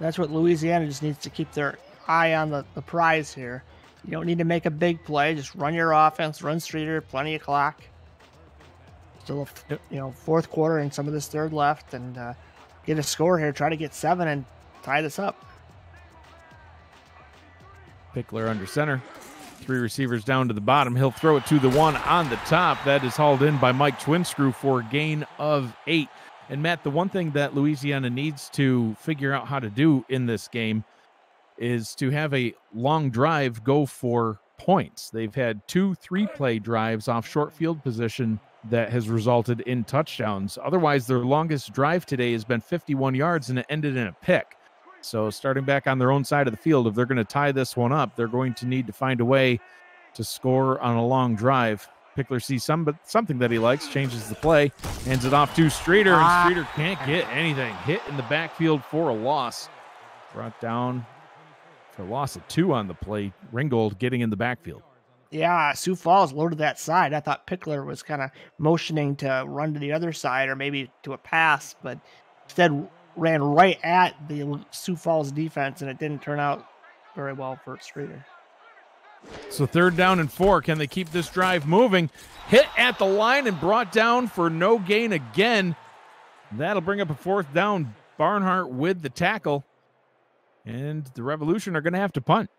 That's what Louisiana just needs to keep their eye on the, the prize here. You don't need to make a big play. Just run your offense, run Streeter, plenty of clock. Still, a, you know, fourth quarter and some of this third left, and uh, get a score here. Try to get seven and tie this up. Pickler under center. Three receivers down to the bottom. He'll throw it to the one on the top. That is hauled in by Mike Twinscrew for a gain of eight. And Matt, the one thing that Louisiana needs to figure out how to do in this game is to have a long drive go for points. They've had two three play drives off short field position that has resulted in touchdowns. Otherwise, their longest drive today has been 51 yards and it ended in a pick. So, starting back on their own side of the field, if they're going to tie this one up, they're going to need to find a way to score on a long drive. Pickler sees some, but something that he likes, changes the play, hands it off to Streeter, Ah. and Streeter can't get anything. Hit in the backfield for a loss. Brought down for a loss of two on the play. Ringgold getting in the backfield. Yeah, Sioux Falls loaded that side. I thought Pickler was kind of motioning to run to the other side or maybe to a pass, but instead ran right at the Sioux Falls defense, and it didn't turn out very well for Streeter. So third down and four. Can they keep this drive moving? Hit at the line and brought down for no gain again. That'll bring up a fourth down. Barnhart with the tackle. And the Revolution are going to have to punt.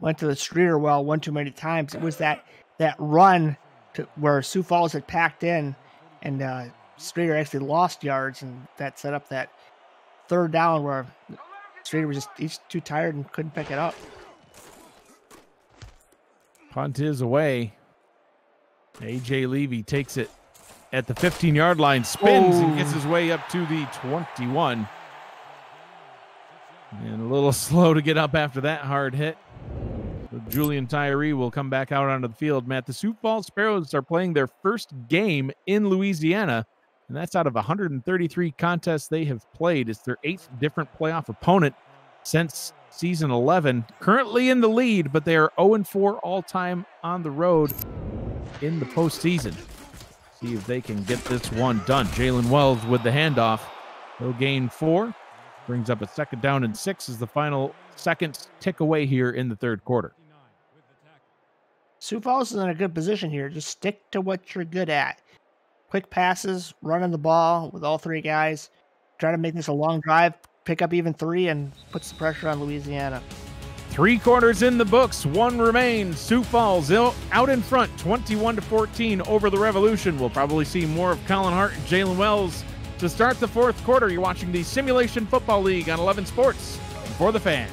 Went to the Streeter well one too many times. It was that that run to where Sioux Falls had packed in, and uh, Streeter actually lost yards, and that set up that third down where Streeter was just he's too tired and couldn't pick it up. Punt is away. AJ Levy takes it at the 15 yard line, spins and gets Oh. his way up to the 21. And a little slow to get up after that hard hit. So Julian Tyree will come back out onto the field. Matt, the Sioux Falls Sparrows are playing their first game in Louisiana, and that's out of 133 contests they have played. It's their eighth different playoff opponent since season 11. Currently in the lead, but they are 0 4 all time on the road in the postseason. See if they can get this one done. Jalen Wells with the handoff. He'll gain four. Brings up a second down and six as the final seconds tick away here in the third quarter. Sioux Falls is in a good position here. Just stick to what you're good at. Quick passes, running the ball with all three guys. Try to make this a long drive, pick up even three, and puts the pressure on Louisiana. Three quarters in the books, one remains. Sioux Falls out in front, 21 to 14 over the Revolution. We'll probably see more of Colin Hart and Jalen Wells to start the fourth quarter. You're watching the Simulation Football League on 11 Sports for the fans.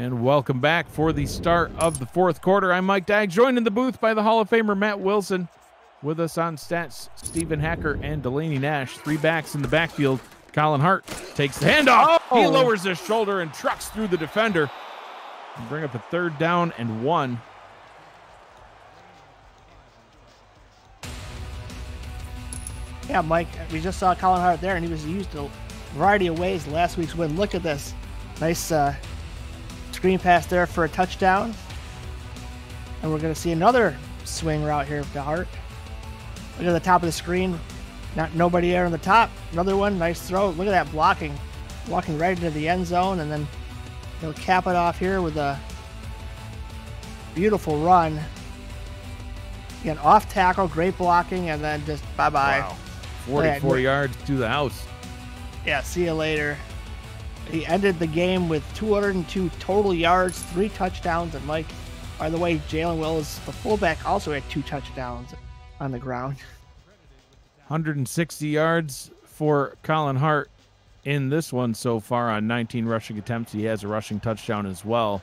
And welcome back for the start of the fourth quarter. I'm Mike Dag, joined in the booth by the Hall of Famer Matt Wilson. with us on stats, Stephen Hacker and Delaney Nash. Three backs in the backfield. Colin Hart takes the handoff. He Oh. lowers his shoulder and trucks through the defender. And bring up a third down and one. Yeah, Mike, we just saw Colin Hart there, and he was used a variety of ways last week's win. Look at this. Nice uh, screen pass there for a touchdown. And we're going to see another swing route here to Hart. Look at the top of the screen. Not nobody there on the top. Another one, nice throw. Look at that blocking. Walking right into the end zone, and then he'll cap it off here with a beautiful run. Again, off tackle, great blocking, and then just bye bye. Wow. 44 Yeah, yards to the house. Yeah, see you later. He ended the game with 202 total yards, three touchdowns, and Mike, by the way, Jalen Wells, the fullback, also had two touchdowns on the ground. 160 yards for Colin Hart in this one so far on 19 rushing attempts. He has a rushing touchdown as well.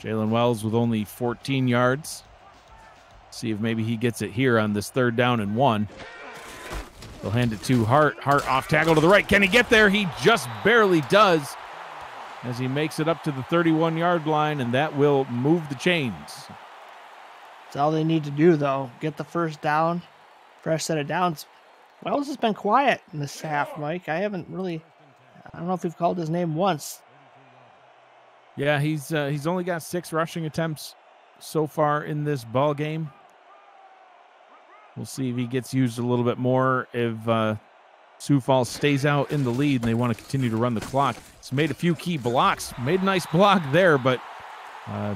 Jalen Wells with only 14 yards. See if maybe he gets it here on this third down and one. They'll hand it to Hart. Hart off tackle to the right. Can he get there? He just barely does as he makes it up to the 31 yard line, and that will move the chains. That's all they need to do, though. Get the first down, fresh set of downs. Wells has been quiet in this half, Mike. I haven't really, I don't know if we've called his name once. Yeah, he's uh, he's only got six rushing attempts so far in this ball game. We'll see if he gets used a little bit more. If uh, Sioux Falls stays out in the lead and they want to continue to run the clock, It's made a few key blocks. Made a nice block there, but uh,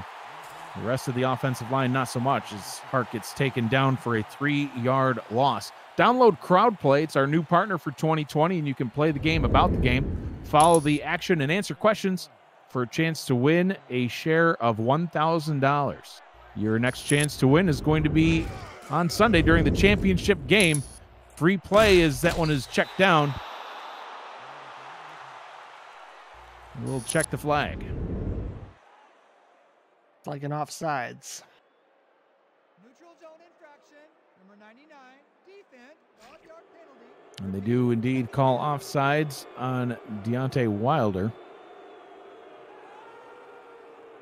the rest of the offensive line not so much. As Hart gets taken down for a three-yard loss. Download CrowdPlay. It's our new partner for 2020, and you can play the game about the game, follow the action, and answer questions for a chance to win a share of $1,000. Your next chance to win is going to be on Sunday during the championship game. Free play as that one is checked down. We'll check the flag. It's like an offsides. Neutral zone infraction, number 99, defense, 12-yard penalty. And they do indeed call offsides on Deontay Wilder.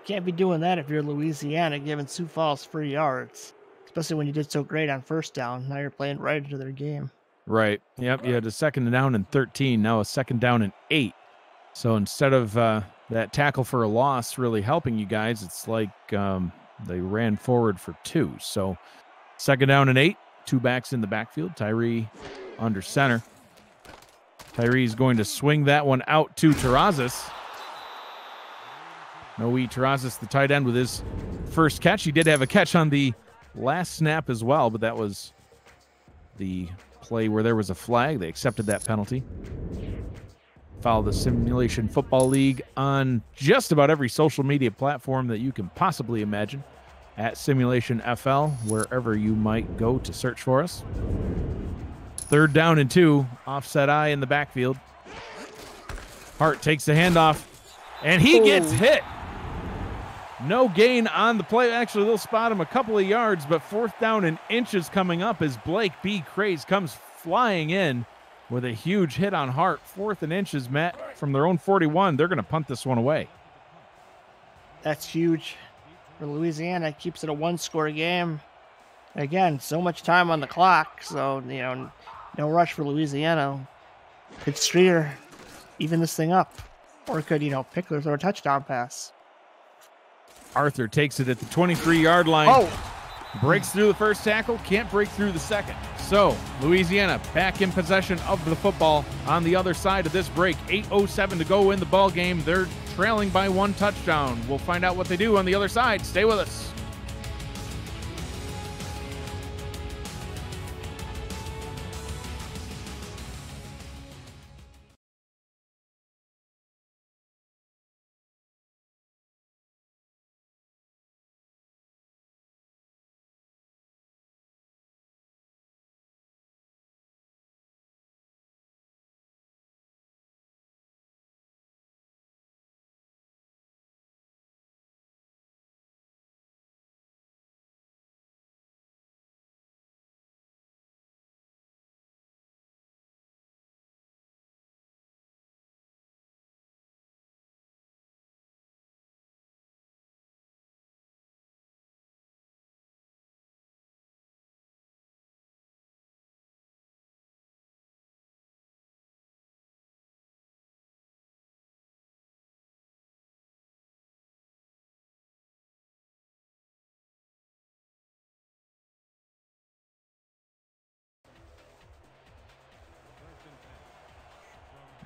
Can't be doing that if you're Louisiana, giving Sioux Falls free yards, especially when you did so great on first down. Now you're playing right into their game. Right. Yep. You had a second down and 13. Now a second down and eight. So instead of uh, that tackle for a loss really helping you guys, it's like um, they ran forward for two. So second down and eight. Two backs in the backfield. Tyree under center. Tyree's going to swing that one out to Terrazas. Noe Terrazas, the tight end, with his first catch. He did have a catch on the last snap as well, but that was the play where there was a flag. They accepted that penalty. Follow the Simulation Football League on just about every social media platform that you can possibly imagine at Simulation FL, wherever you might go to search for us. Third down and two, offset eye in the backfield. Hart takes the handoff, and he gets Oh. hit. No gain on the play. Actually, they'll spot him a couple of yards, but fourth down and inches coming up as Blake B. Craze comes flying in with a huge hit on Hart. Fourth and inches, Matt, from their own 41. They're going to punt this one away. That's huge for Louisiana. Keeps it a one score game. Again, so much time on the clock. So, you know, no rush for Louisiana. Could Streeter even this thing up? Or could, you know, Pickler throw a touchdown pass? Arthur takes it at the 23 yard line. Oh, Breaks through the first tackle, can't break through the second. So, Louisiana back in possession of the football on the other side of this break. 8.07 to go in the ball game. They're trailing by one touchdown. We'll find out what they do on the other side. Stay with us.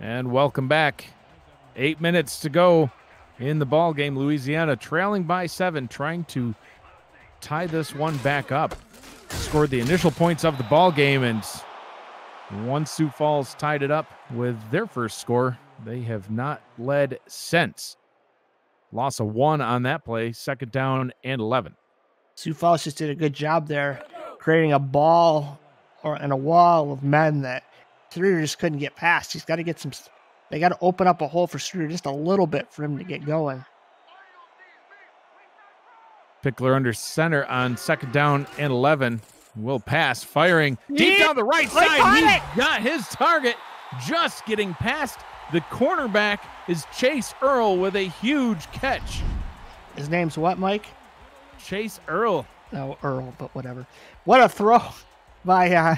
And welcome back. Eight minutes to go in the ball game. Louisiana trailing by seven, trying to tie this one back up. Scored the initial points of the ball game, and once Sioux Falls tied it up with their first score, they have not led since. Loss of one on that play, second down and 11. Sioux Falls just did a good job there, creating a ball or and a wall of men that Streeter just couldn't get past. He's got to get some. They got to open up a hole for Streeter just a little bit for him to get going. Pickler under center on second down and 11. Will pass, firing deep down the right side. on He it. got his target, just getting past the cornerback is Chase Earl with a huge catch. His name's what, Mike? Chase Earl. No, Earl, but whatever. What a throw by uh,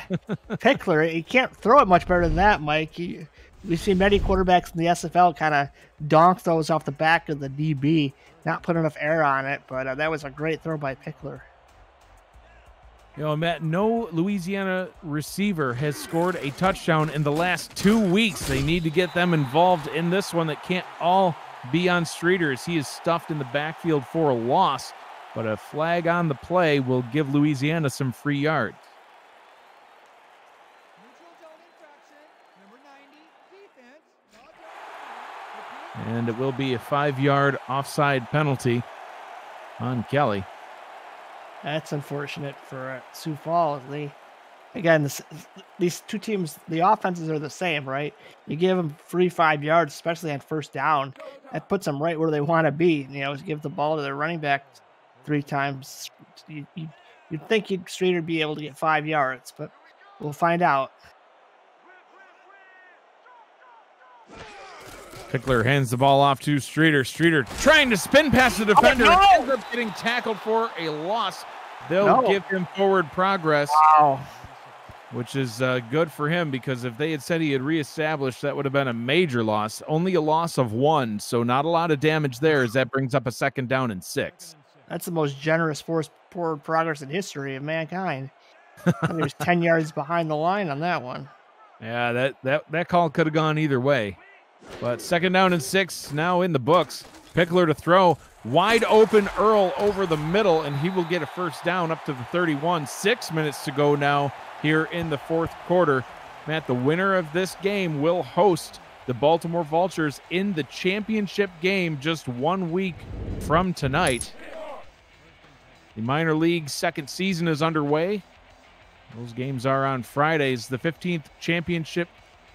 Pickler. He can't throw it much better than that, Mike. He, we've seen many quarterbacks in the SFL kind of donk those off the back of the DB, not put enough air on it, but uh, that was a great throw by Pickler. You know, Matt, no Louisiana receiver has scored a touchdown in the last two weeks. They need to get them involved in this one that can't all be on Streeter as he is stuffed in the backfield for a loss. But a flag on the play will give Louisiana some free yards. Neutral zone infraction. Number 90, defense. Five yard penalty. And it will be a five yard offside penalty on Kelly. That's unfortunate for uh, Sioux Falls. They, again, this, these two teams, the offenses are the same, right? You give them free five yards, especially on first down. That puts them right where they want to be. You know, give the ball to their running back three times. You, you, you'd think you'd Streeter be able to get five yards, but we'll find out. Pickler hands the ball off to Streeter. Streeter trying to spin past the defender. no! ends up getting tackled for a loss. They'll No. give him forward progress. Wow. which is uh, good for him because if they had said he had reestablished, that would have been a major loss. Only a loss of one, so not a lot of damage there. As that brings up a second down and six. That's the most generous force forward progress in history of mankind. I he was 10 yards behind the line on that one. Yeah, that that that call could have gone either way, but second down and six now in the books. Pickler to throw wide open Earl over the middle, and he will get a first down up to the 31. Six minutes to go now here in the fourth quarter. Matt, the winner of this game will host the Baltimore Vultures in the championship game just one week from tonight. The minor league second season is underway. Those games are on Fridays. The 15th championship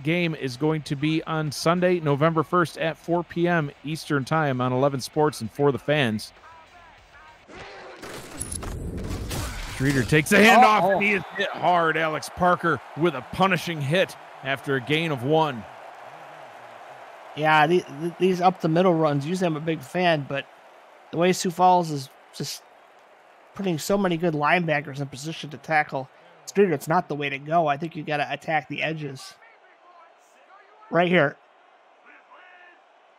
game is going to be on Sunday, November 1st at 4 p.m. Eastern Time on 11 Sports and for the fans. Streeter takes a handoff Oh. he is hit hard. Alex Parker with a punishing hit after a gain of one. Yeah, the, the, these up the middle runs, usually I'm a big fan, but the way Sioux Falls is just putting so many good linebackers in position to tackle Streeter, it's not the way to go. I think you got to attack the edges. Right here.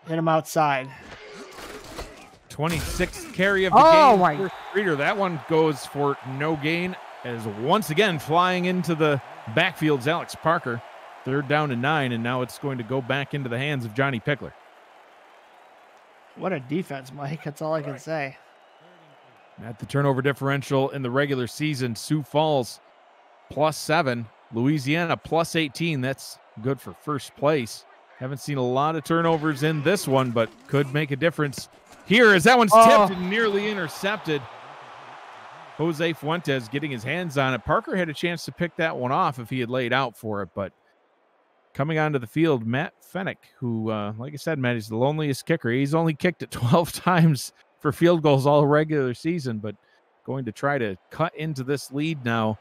Hit him outside. 26th carry of the Oh, game my- for Streeter. That one goes for no gain as once again flying into the backfield's Alex Parker. Third down and nine, and now it's going to go back into the hands of Johnny Pickler. What a defense, Mike. That's all I can say. At the turnover differential in the regular season, Sioux Falls plus seven, Louisiana plus 18. That's good for first place. Haven't seen a lot of turnovers in this one, but could make a difference here as that one's Oh. tipped and nearly intercepted. Jose Fuentes getting his hands on it. Parker had a chance to pick that one off if he had laid out for it, but coming onto the field, Matt Fennick, who, uh, like I said, Matt, he's the loneliest kicker. He's only kicked it 12 times for field goals all regular season, but going to try to cut into this lead now.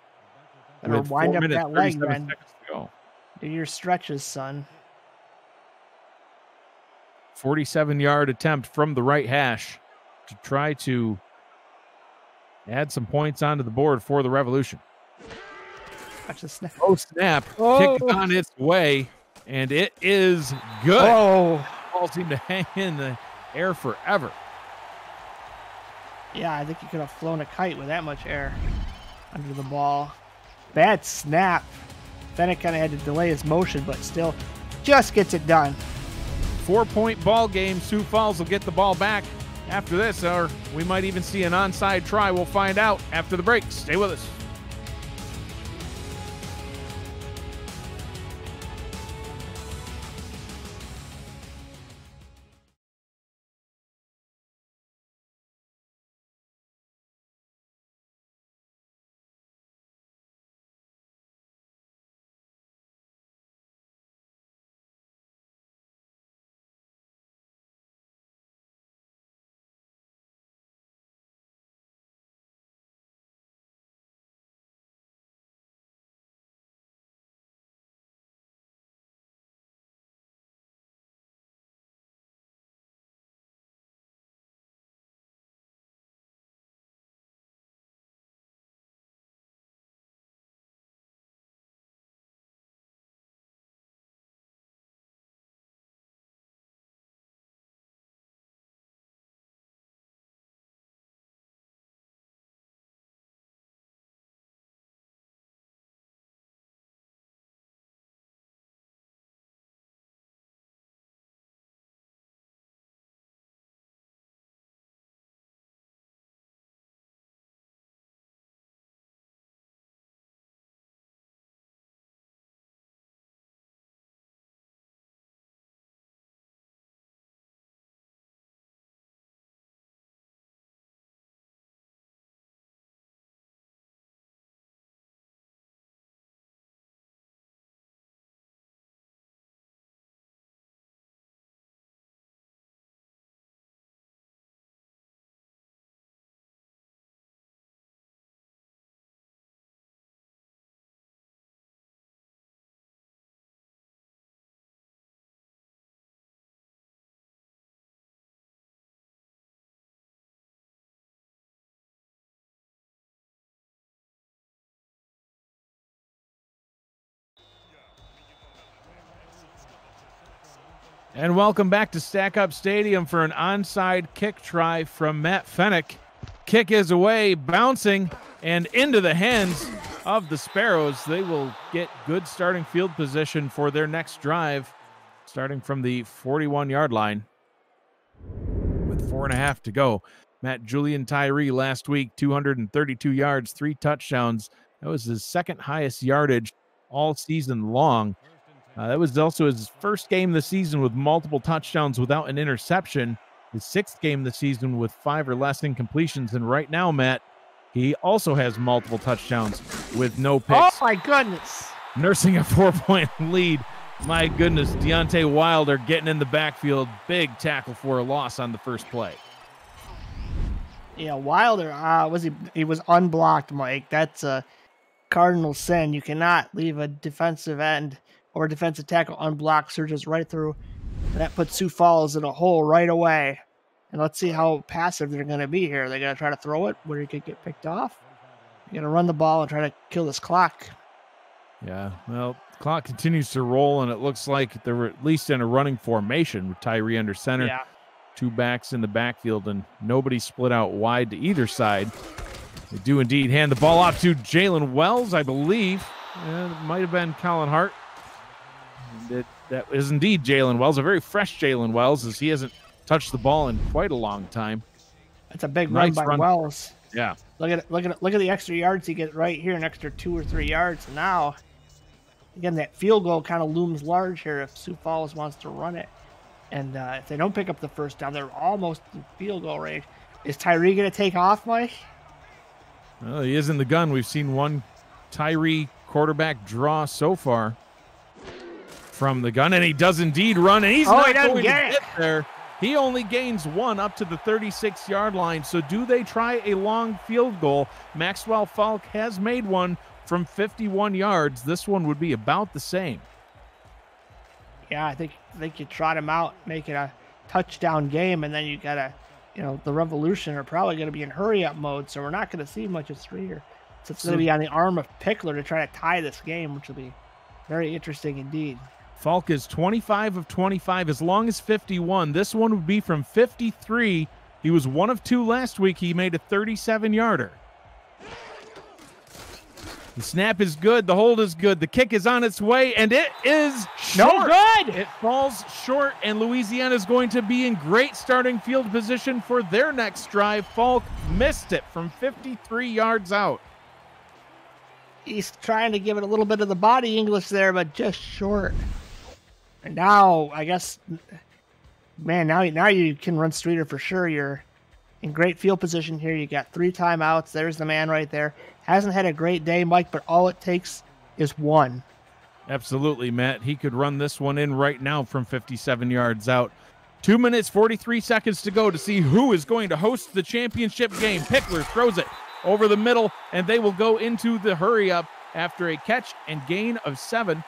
With wind four up minutes, that leg, man. seconds to go. Do your stretches, son. 47 yard attempt from the right hash to try to add some points onto the board for the Revolution. Watch the snap. Oh, snap. Oh. Kick on its way, and it is good. Oh, Ball seemed to hang in the air forever. yeah. I think you could have flown a kite with that much air under the ball. Bad snap. Fennick kind of had to delay his motion, but still just gets it done. Four point ball game. Sioux Falls will get the ball back after this, or we might even see an onside try. We'll find out after the break. Stay with us. And welcome back to Stack Up Stadium for an onside kick try from Matt Fennick. Kick is away, bouncing and into the hands of the Sparrows. They will get good starting field position for their next drive, starting from the 41 yard line with four and a half to go. Matt Julian Tyree last week, 232 yards, three touchdowns. That was his second highest yardage all season long. Uh, that was also his first game this season with multiple touchdowns without an interception. His sixth game this season with five or less incompletions. And right now, Matt, he also has multiple touchdowns with no picks. Oh my goodness. nursing a four point lead. My goodness, Deontay Wilder getting in the backfield. Big tackle for a loss on the first play. Yeah, Wilder uh, was he? He was unblocked, Mike. That's a cardinal sin. You cannot leave a defensive end or defensive tackle unblocked. Surges right through. And that puts Sioux Falls in a hole right away. And let's see how passive they're going to be here. They're going to try to throw it where he could get picked off. They're going to run the ball and try to kill this clock. Yeah, well, clock continues to roll, and it looks like they're at least in a running formation with Tyree under center. Yeah. two backs in the backfield and nobody split out wide to either side. They do indeed hand the ball off to Jalen Wells, I believe. And it might have been Colin Hart. It, that is indeed Jalen Wells, a very fresh Jalen Wells, as he hasn't touched the ball in quite a long time. That's a big Nice run by run. Wells. Yeah. Look at it, look at it, look at the extra yards he gets right here, an extra two or three yards. And now, again, that field goal kind of looms large here if Sioux Falls wants to run it. And uh, if they don't pick up the first down, they're almost in field goal range. Is Tyree going to take off, Mike? Well, he is in the gun. We've seen one Tyree quarterback draw so far from the gun, and he does indeed run, and he's Oh, not he going to get there. He only gains one up to the 36 yard line. So, do they try a long field goal? Maxwell Falk has made one from 51 yards. This one would be about the same. Yeah, I think I think you trot him out, make it a touchdown game, and then you gotta, you know, the Revolution are probably gonna be in hurry up mode, so we're not gonna see much of three here. So it's So- gonna be on the arm of Pickler to try to tie this game, which will be very interesting indeed. Falk is 25 of 25, as long as 51. This one would be from 53. He was one of two last week. He made a 37 yarder. The snap is good. The hold is good. The kick is on its way, and it is No good. It falls short, and Louisiana is going to be in great starting field position for their next drive. Falk missed it from 53 yards out. He's trying to give it a little bit of the body English there, but just short. And now, I guess, man, now now you can run Streeter for sure. You're in great field position here. You got three timeouts. There's the man right there. Hasn't had a great day, Mike, but all it takes is one. Absolutely, Matt. He could run this one in right now from 57 yards out. Two minutes, 43 seconds to go to see who is going to host the championship game. Pickler throws it over the middle, and they will go into the hurry up after a catch and gain of seven.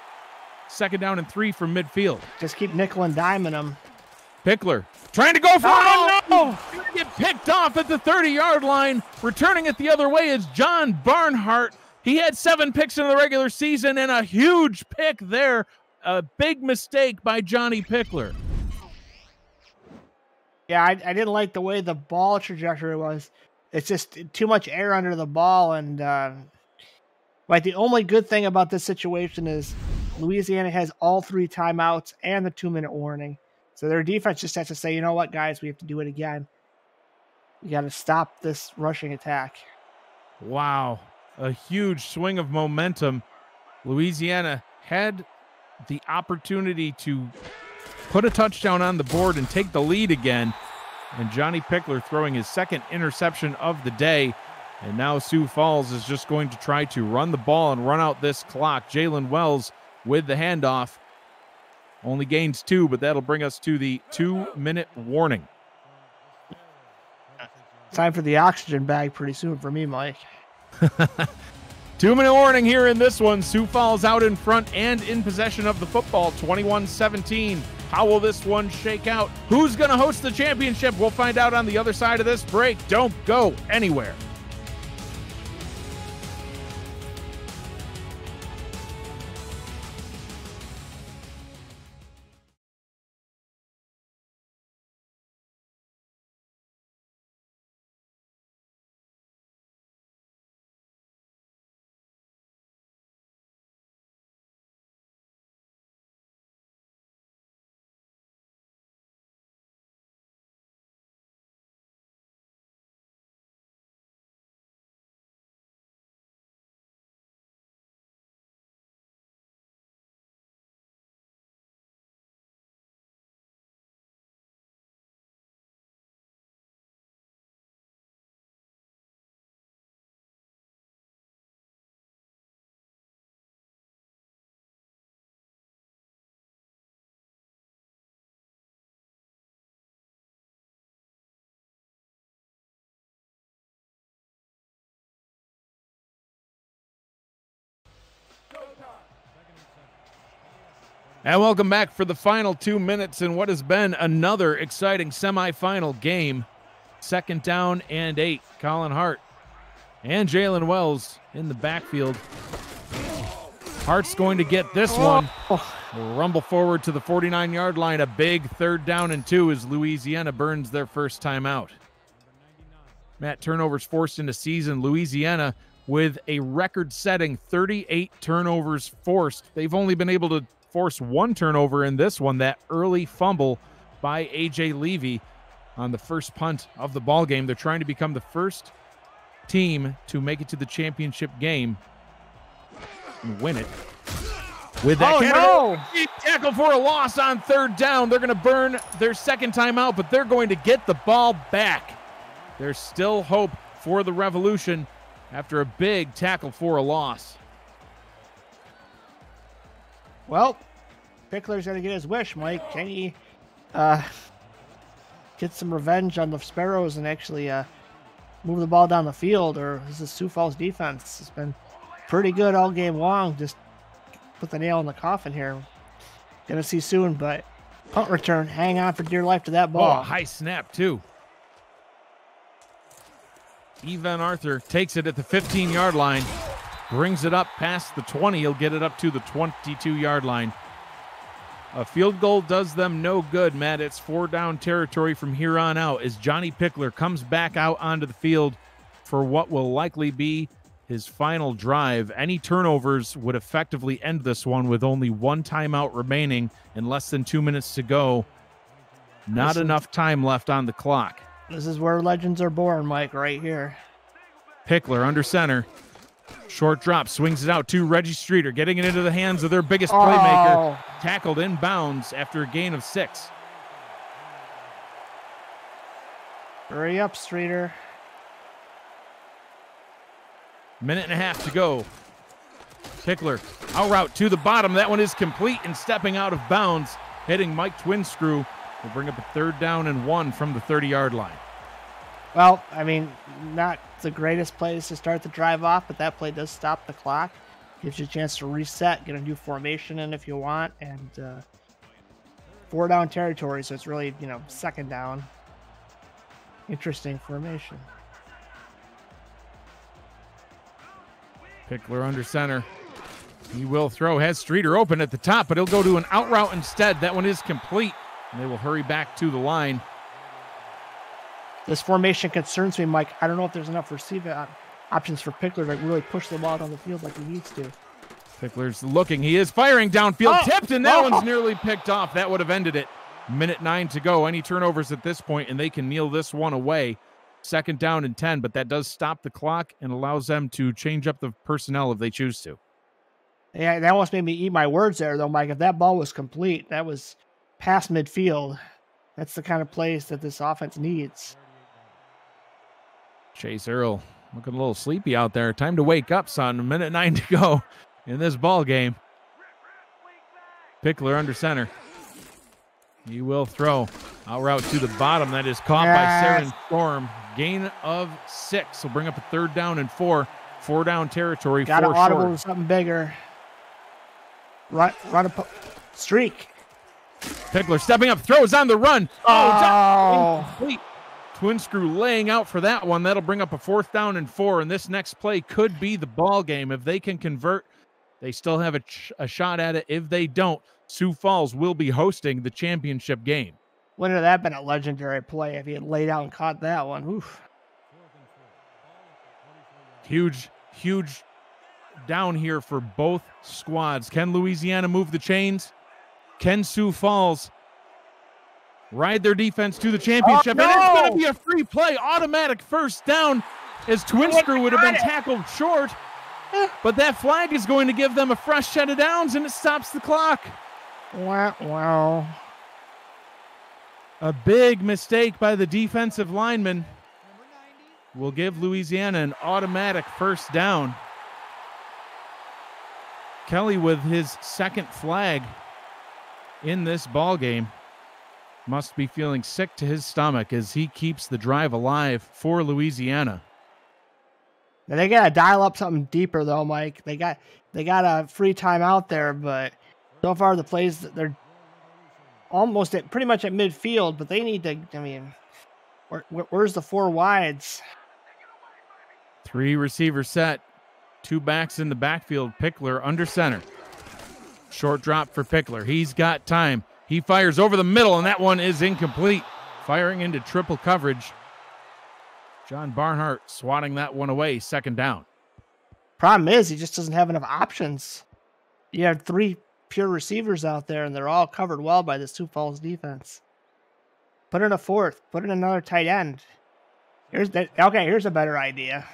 Second down and three from midfield. Just keep nickel and diming him. Pickler trying to go for Oh, it. No! Get picked off at the 30 yard line. Returning it the other way is John Barnhart. He had seven picks in the regular season and a huge pick there. A big mistake by Johnny Pickler. Yeah, I, I didn't like the way the ball trajectory was. It's just too much air under the ball, and uh, like the only good thing about this situation is Louisiana has all three timeouts and the two minute warning, so their defense just has to say, you know what, guys, we have to do it again. We got to stop this rushing attack. Wow. A huge swing of momentum. Louisiana had the opportunity to put a touchdown on the board and take the lead again. And Johnny Pickler throwing his second interception of the day. And now Sioux Falls is just going to try to run the ball and run out this clock. Jalen Wells with the handoff. Only gains two, but that'll bring us to the two minute warning. Time for the oxygen bag pretty soon for me, Mike. Two minute warning here in this one. Sioux Falls out in front and in possession of the football 21 17. How will this one shake out? Who's going to host the championship? We'll find out on the other side of this break. Don't go anywhere. And welcome back for the final two minutes in what has been another exciting semifinal game. Second down and eight. Colin Hart and Jalen Wells in the backfield. Hart's going to get this one. Rumble forward to the 49 yard line. A big third down and two as Louisiana burns their first timeout. Matt turnovers forced into season. Louisiana with a record setting 38 turnovers forced. They've only been able to force one turnover in this one, that early fumble by AJ Levy on the first punt of the ball game. They're trying to become the first team to make it to the championship game and win it. With that Oh, no. tackle for a loss on third down. They're going to burn their second time out, but they're going to get the ball back. There's still hope for the Revolution after a big tackle for a loss. Well, Pickler's gonna get his wish, Mike. Can he uh, get some revenge on the Sparrows and actually uh, move the ball down the field, or is this Sioux Falls defense has been pretty good all game long? Just put the nail in the coffin here. Gonna see soon, but punt return. Hang on for dear life to that Oh, ball. high snap, too. Evan Arthur takes it at the 15 yard line, brings it up past the 20. He'll get it up to the 22 yard line. A field goal does them no good, Matt. It's four down territory from here on out as Johnny Pickler comes back out onto the field for what will likely be his final drive. Any turnovers would effectively end this one with only one timeout remaining and less than two minutes to go. Not Listen. enough time left on the clock. This is where legends are born, Mike, right here. Pickler under center. Short drop, swings it out to Reggie Streeter, getting it into the hands of their biggest oh. playmaker. Oh, Tackled in bounds after a gain of six. hurry up, Streeter. Minute and a half to go. Pickler out route to the bottom. That one is complete and stepping out of bounds, hitting Mike Twinscrew. Will bring up a third down and one from the 30 yard line. Well, I mean, not the greatest place to start the drive off, but that play does stop the clock. Gives you a chance to reset, get a new formation in if you want, and uh, four down territory. So it's really, you know, second down. Interesting formation. Pickler under center. He will throw. Has Streeter open at the top, but he'll go to an out route instead. That one is complete. And they will hurry back to the line. This formation concerns me, Mike. I don't know if there's enough receiver op- options for Pickler to really push the ball down the field like he needs to. Pickler's looking. He is firing downfield. Oh! Tipped, and that Oh! one's nearly picked off. That would have ended it. Minute nine to go. Any turnovers at this point, and they can kneel this one away. Second down and 10, but that does stop the clock and allows them to change up the personnel if they choose to. Yeah, that almost made me eat my words there, though, Mike. If that ball was complete, that was past midfield. That's the kind of plays that this offense needs. Chase Earl looking a little sleepy out there. Time to wake up, son. A minute nine to go in this ball game. Pickler under center. He will throw out route to the bottom. That is caught by Yes. Saren Storm. Gain of six. will bring up a third down and four. Four down territory. Got to audible to something bigger. Run, run a streak. Pickler stepping up, throws on the run. Oh, oh. incomplete. Twin screw laying out for that one. That'll bring up a fourth down and four. And this next play could be the ball game. If they can convert, they still have a, ch- a shot at it. If they don't, Sioux Falls will be hosting the championship game. wouldn't have that been a legendary play if he had laid out and caught that one? Oof. Huge, huge down here for both squads. Can Louisiana move the chains? Can Sioux Falls ride their defense to the championship? And it's going to be a free play, automatic first down, as Twin Oh, Screw would have been tackled short. But that flag is going to give them a fresh set of downs, and it stops the clock. Wow, wow. A big mistake by the defensive lineman will give Louisiana an automatic first down. Kelly with his second flag in this ball game must be feeling sick to his stomach as he keeps the drive alive for Louisiana. Now they gotta dial up something deeper though, Mike. They got they got a free time out there, but so far the plays they're almost at pretty much at midfield, but they need to. I mean, where, where, where's the four wides? Three receiver set, two backs in the backfield. Pickler under center. Short drop for Pickler. He's got time. He fires over the middle, and that one is incomplete. Firing into triple coverage. John Barnhart swatting that one away. Second down. Problem is, he just doesn't have enough options. You have three pure receivers out there, and they're all covered well by this Sioux Falls defense. Put in a fourth. Put in another tight end. Here's that. Okay, here's a better idea.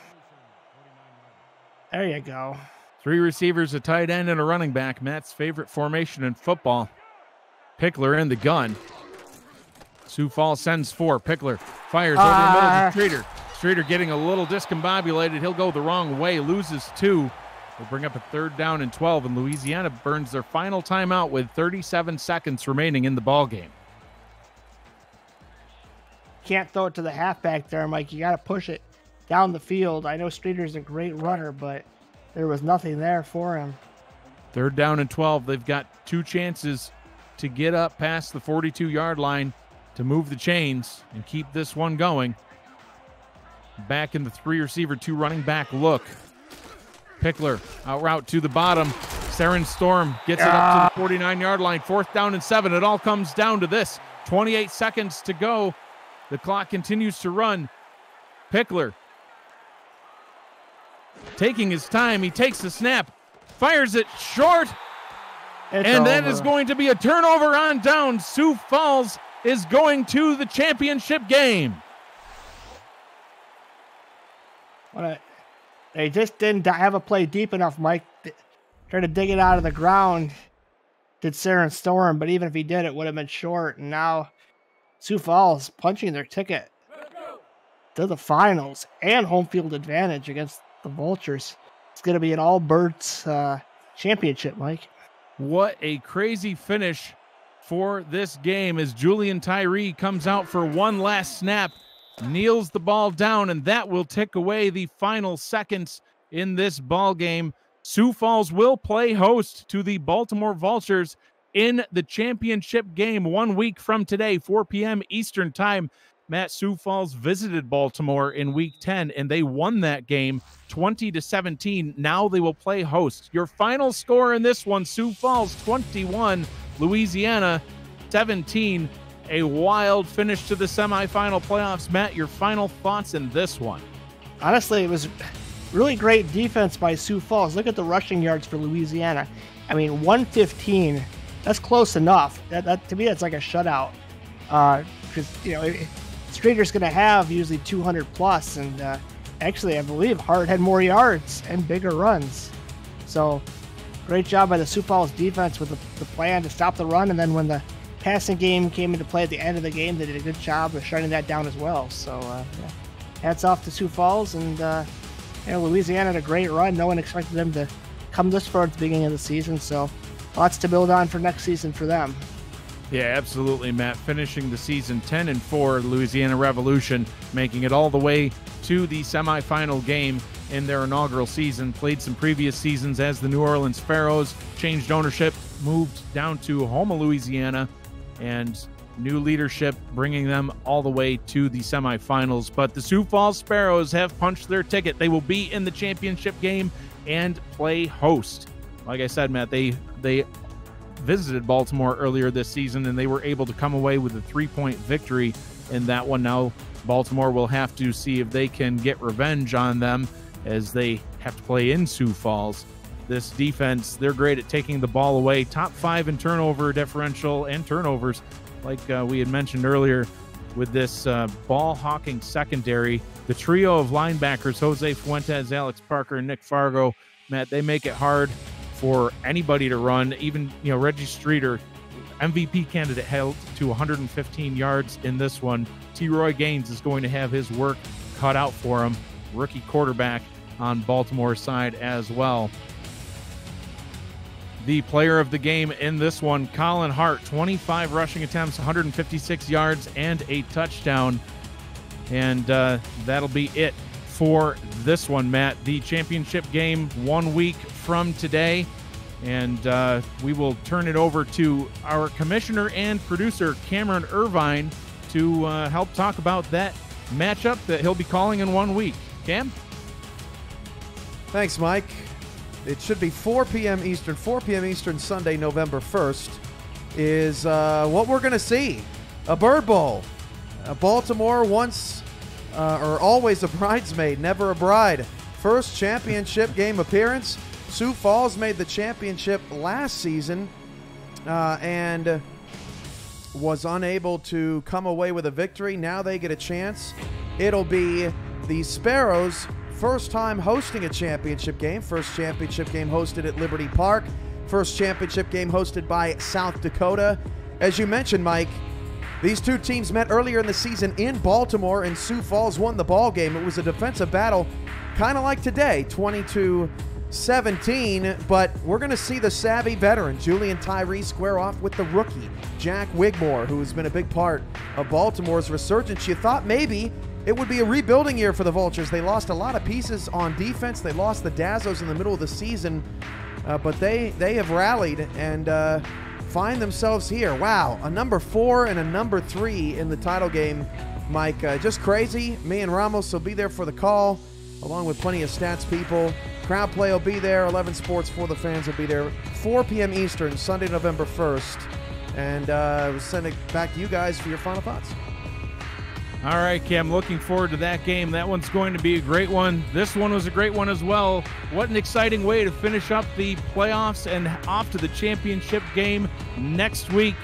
There you go. Three receivers, a tight end, and a running back. Matt's favorite formation in football. Pickler in the gun. Sioux Falls sends four. Pickler fires over the middle Ah. to Streeter. Streeter getting a little discombobulated. He'll go the wrong way, loses two. Will bring up a third down and 12, and Louisiana burns their final timeout with 37 seconds remaining in the ball game. Can't throw it to the halfback there, Mike. You got to push it down the field. I know Streeter's a great runner, but there was nothing there for him. Third down and 12. They've got two chances to get up past the 42 yard line to move the chains and keep this one going. Back in the three receiver, two running back look. Pickler out route to the bottom. Saren Storm gets it up to the 49 yard line. Fourth down and seven. It all comes down to this 28 seconds to go. The clock continues to run. Pickler taking his time. He takes the snap, fires it short, It's and that is over. going to be a turnover on down. Sioux Falls is going to the championship game. What a- they just didn't have a play deep enough, Mike. Tried to dig it out of the ground. Did Saren Storm, but even if he did, it would have been short. And now Sioux Falls punching their ticket to the finals and home field advantage against the Vultures. It's going to be an all birds uh, championship, Mike. What a crazy finish for this game as Julian Tyree comes out for one last snap, kneels the ball down, and that will tick away the final seconds in this ball game. Sioux Falls will play host to the Baltimore Vultures in the championship game one week from today, 4 p.m. Eastern Time. Matt Sioux Falls visited Baltimore in week 10 and they won that game 20 to 17. Now they will play host. Your final score in this one Sioux Falls 21, Louisiana 17. A wild finish to the semifinal playoffs. Matt, your final thoughts in this one? honestly, it was really great defense by Sioux Falls. Look at the rushing yards for Louisiana. I mean, 115. That's close enough. That, that to me, that's like a shutout. Uh, because you know, Streeter's going to have usually 200 plus, and uh, actually, I believe Hart had more yards and bigger runs. So, great job by the Sioux Falls defense with the, the plan to stop the run, and then when the passing game came into play at the end of the game, they did a good job of shutting that down as well. So, uh, yeah hats off to Sioux Falls and uh, you know, Louisiana had a great run. No one expected them to come this far at the beginning of the season, so lots to build on for next season for them. Yeah, absolutely, Matt. Finishing the season 10 and 4, Louisiana Revolution, making it all the way to the semifinal game in their inaugural season. Played some previous seasons as the New Orleans Pharaohs, changed ownership, moved down to Houma, Louisiana, and new leadership bringing them all the way to the semifinals. But the Sioux Falls Sparrows have punched their ticket. They will be in the championship game and play host. Like I said, Matt, they they visited Baltimore earlier this season and they were able to come away with a three point victory in that one. Now, Baltimore will have to see if they can get revenge on them as they have to play in Sioux Falls. This defense, they're great at taking the ball away, top five in turnover differential and turnovers, like uh, we had mentioned earlier with this uh, ball hawking secondary. The trio of linebackers, Jose Fuentes, Alex Parker, and Nick Fargo, Matt, they make it hard for anybody to run. Even you know Reggie Streeter, MVP candidate, held to 115 yards in this one. T. Roy Gaines is going to have his work cut out for him. Rookie quarterback on Baltimore's side as well. The player of the game in this one, Colin Hart, 25 rushing attempts, 156 yards, and a touchdown. And uh, that'll be it for this one, Matt. The championship game one week from today. And uh, we will turn it over to our commissioner and producer, Cameron Irvine, to uh, help talk about that matchup that he'll be calling in one week. Cam? Thanks, Mike. It should be 4 p.m. Eastern, 4 p.m. Eastern, Sunday, November 1st, is uh, what we're going to see a Bird Bowl. Baltimore once uh, or always a bridesmaid, never a bride. First championship game appearance. Sioux Falls made the championship last season uh, and was unable to come away with a victory. Now they get a chance. It'll be the Sparrows' first time hosting a championship game. First championship game hosted at Liberty Park. First championship game hosted by South Dakota. As you mentioned, Mike, these two teams met earlier in the season in Baltimore, and Sioux Falls won the ball game. It was a defensive battle, kind of like today, 22 17. But we're going to see the savvy veteran, Julian Tyree, square off with the rookie, Jack Wigmore, who has been a big part of Baltimore's resurgence. You thought maybe it would be a rebuilding year for the Vultures. They lost a lot of pieces on defense. They lost the Dazzos in the middle of the season, uh, but they they have rallied and uh, find themselves here. Wow, a number four and a number three in the title game. Mike, uh, just crazy. Me and Ramos will be there for the call, along with plenty of stats people. Crowd play will be there. 11 Sports for the fans will be there. 4 p.m. Eastern, Sunday, November 1st. And uh, we'll send it back to you guys for your final thoughts. All right, Cam, looking forward to that game. That one's going to be a great one. This one was a great one as well. What an exciting way to finish up the playoffs and off to the championship game next week.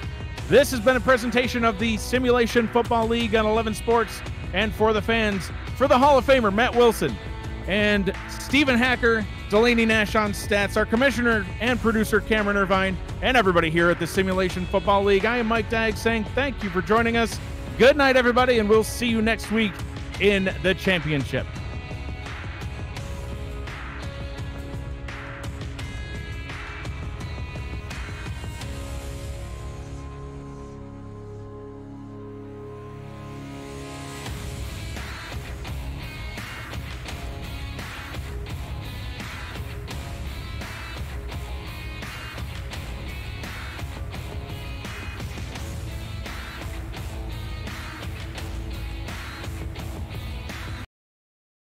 This has been a presentation of the Simulation Football League on 11 Sports and for the fans. For the Hall of Famer, Matt Wilson, and Stephen Hacker, Delaney Nash on stats, our commissioner and producer, Cameron Irvine, and everybody here at the Simulation Football League. I am Mike Dag saying thank you for joining us. Good night, everybody, and we'll see you next week in the championship.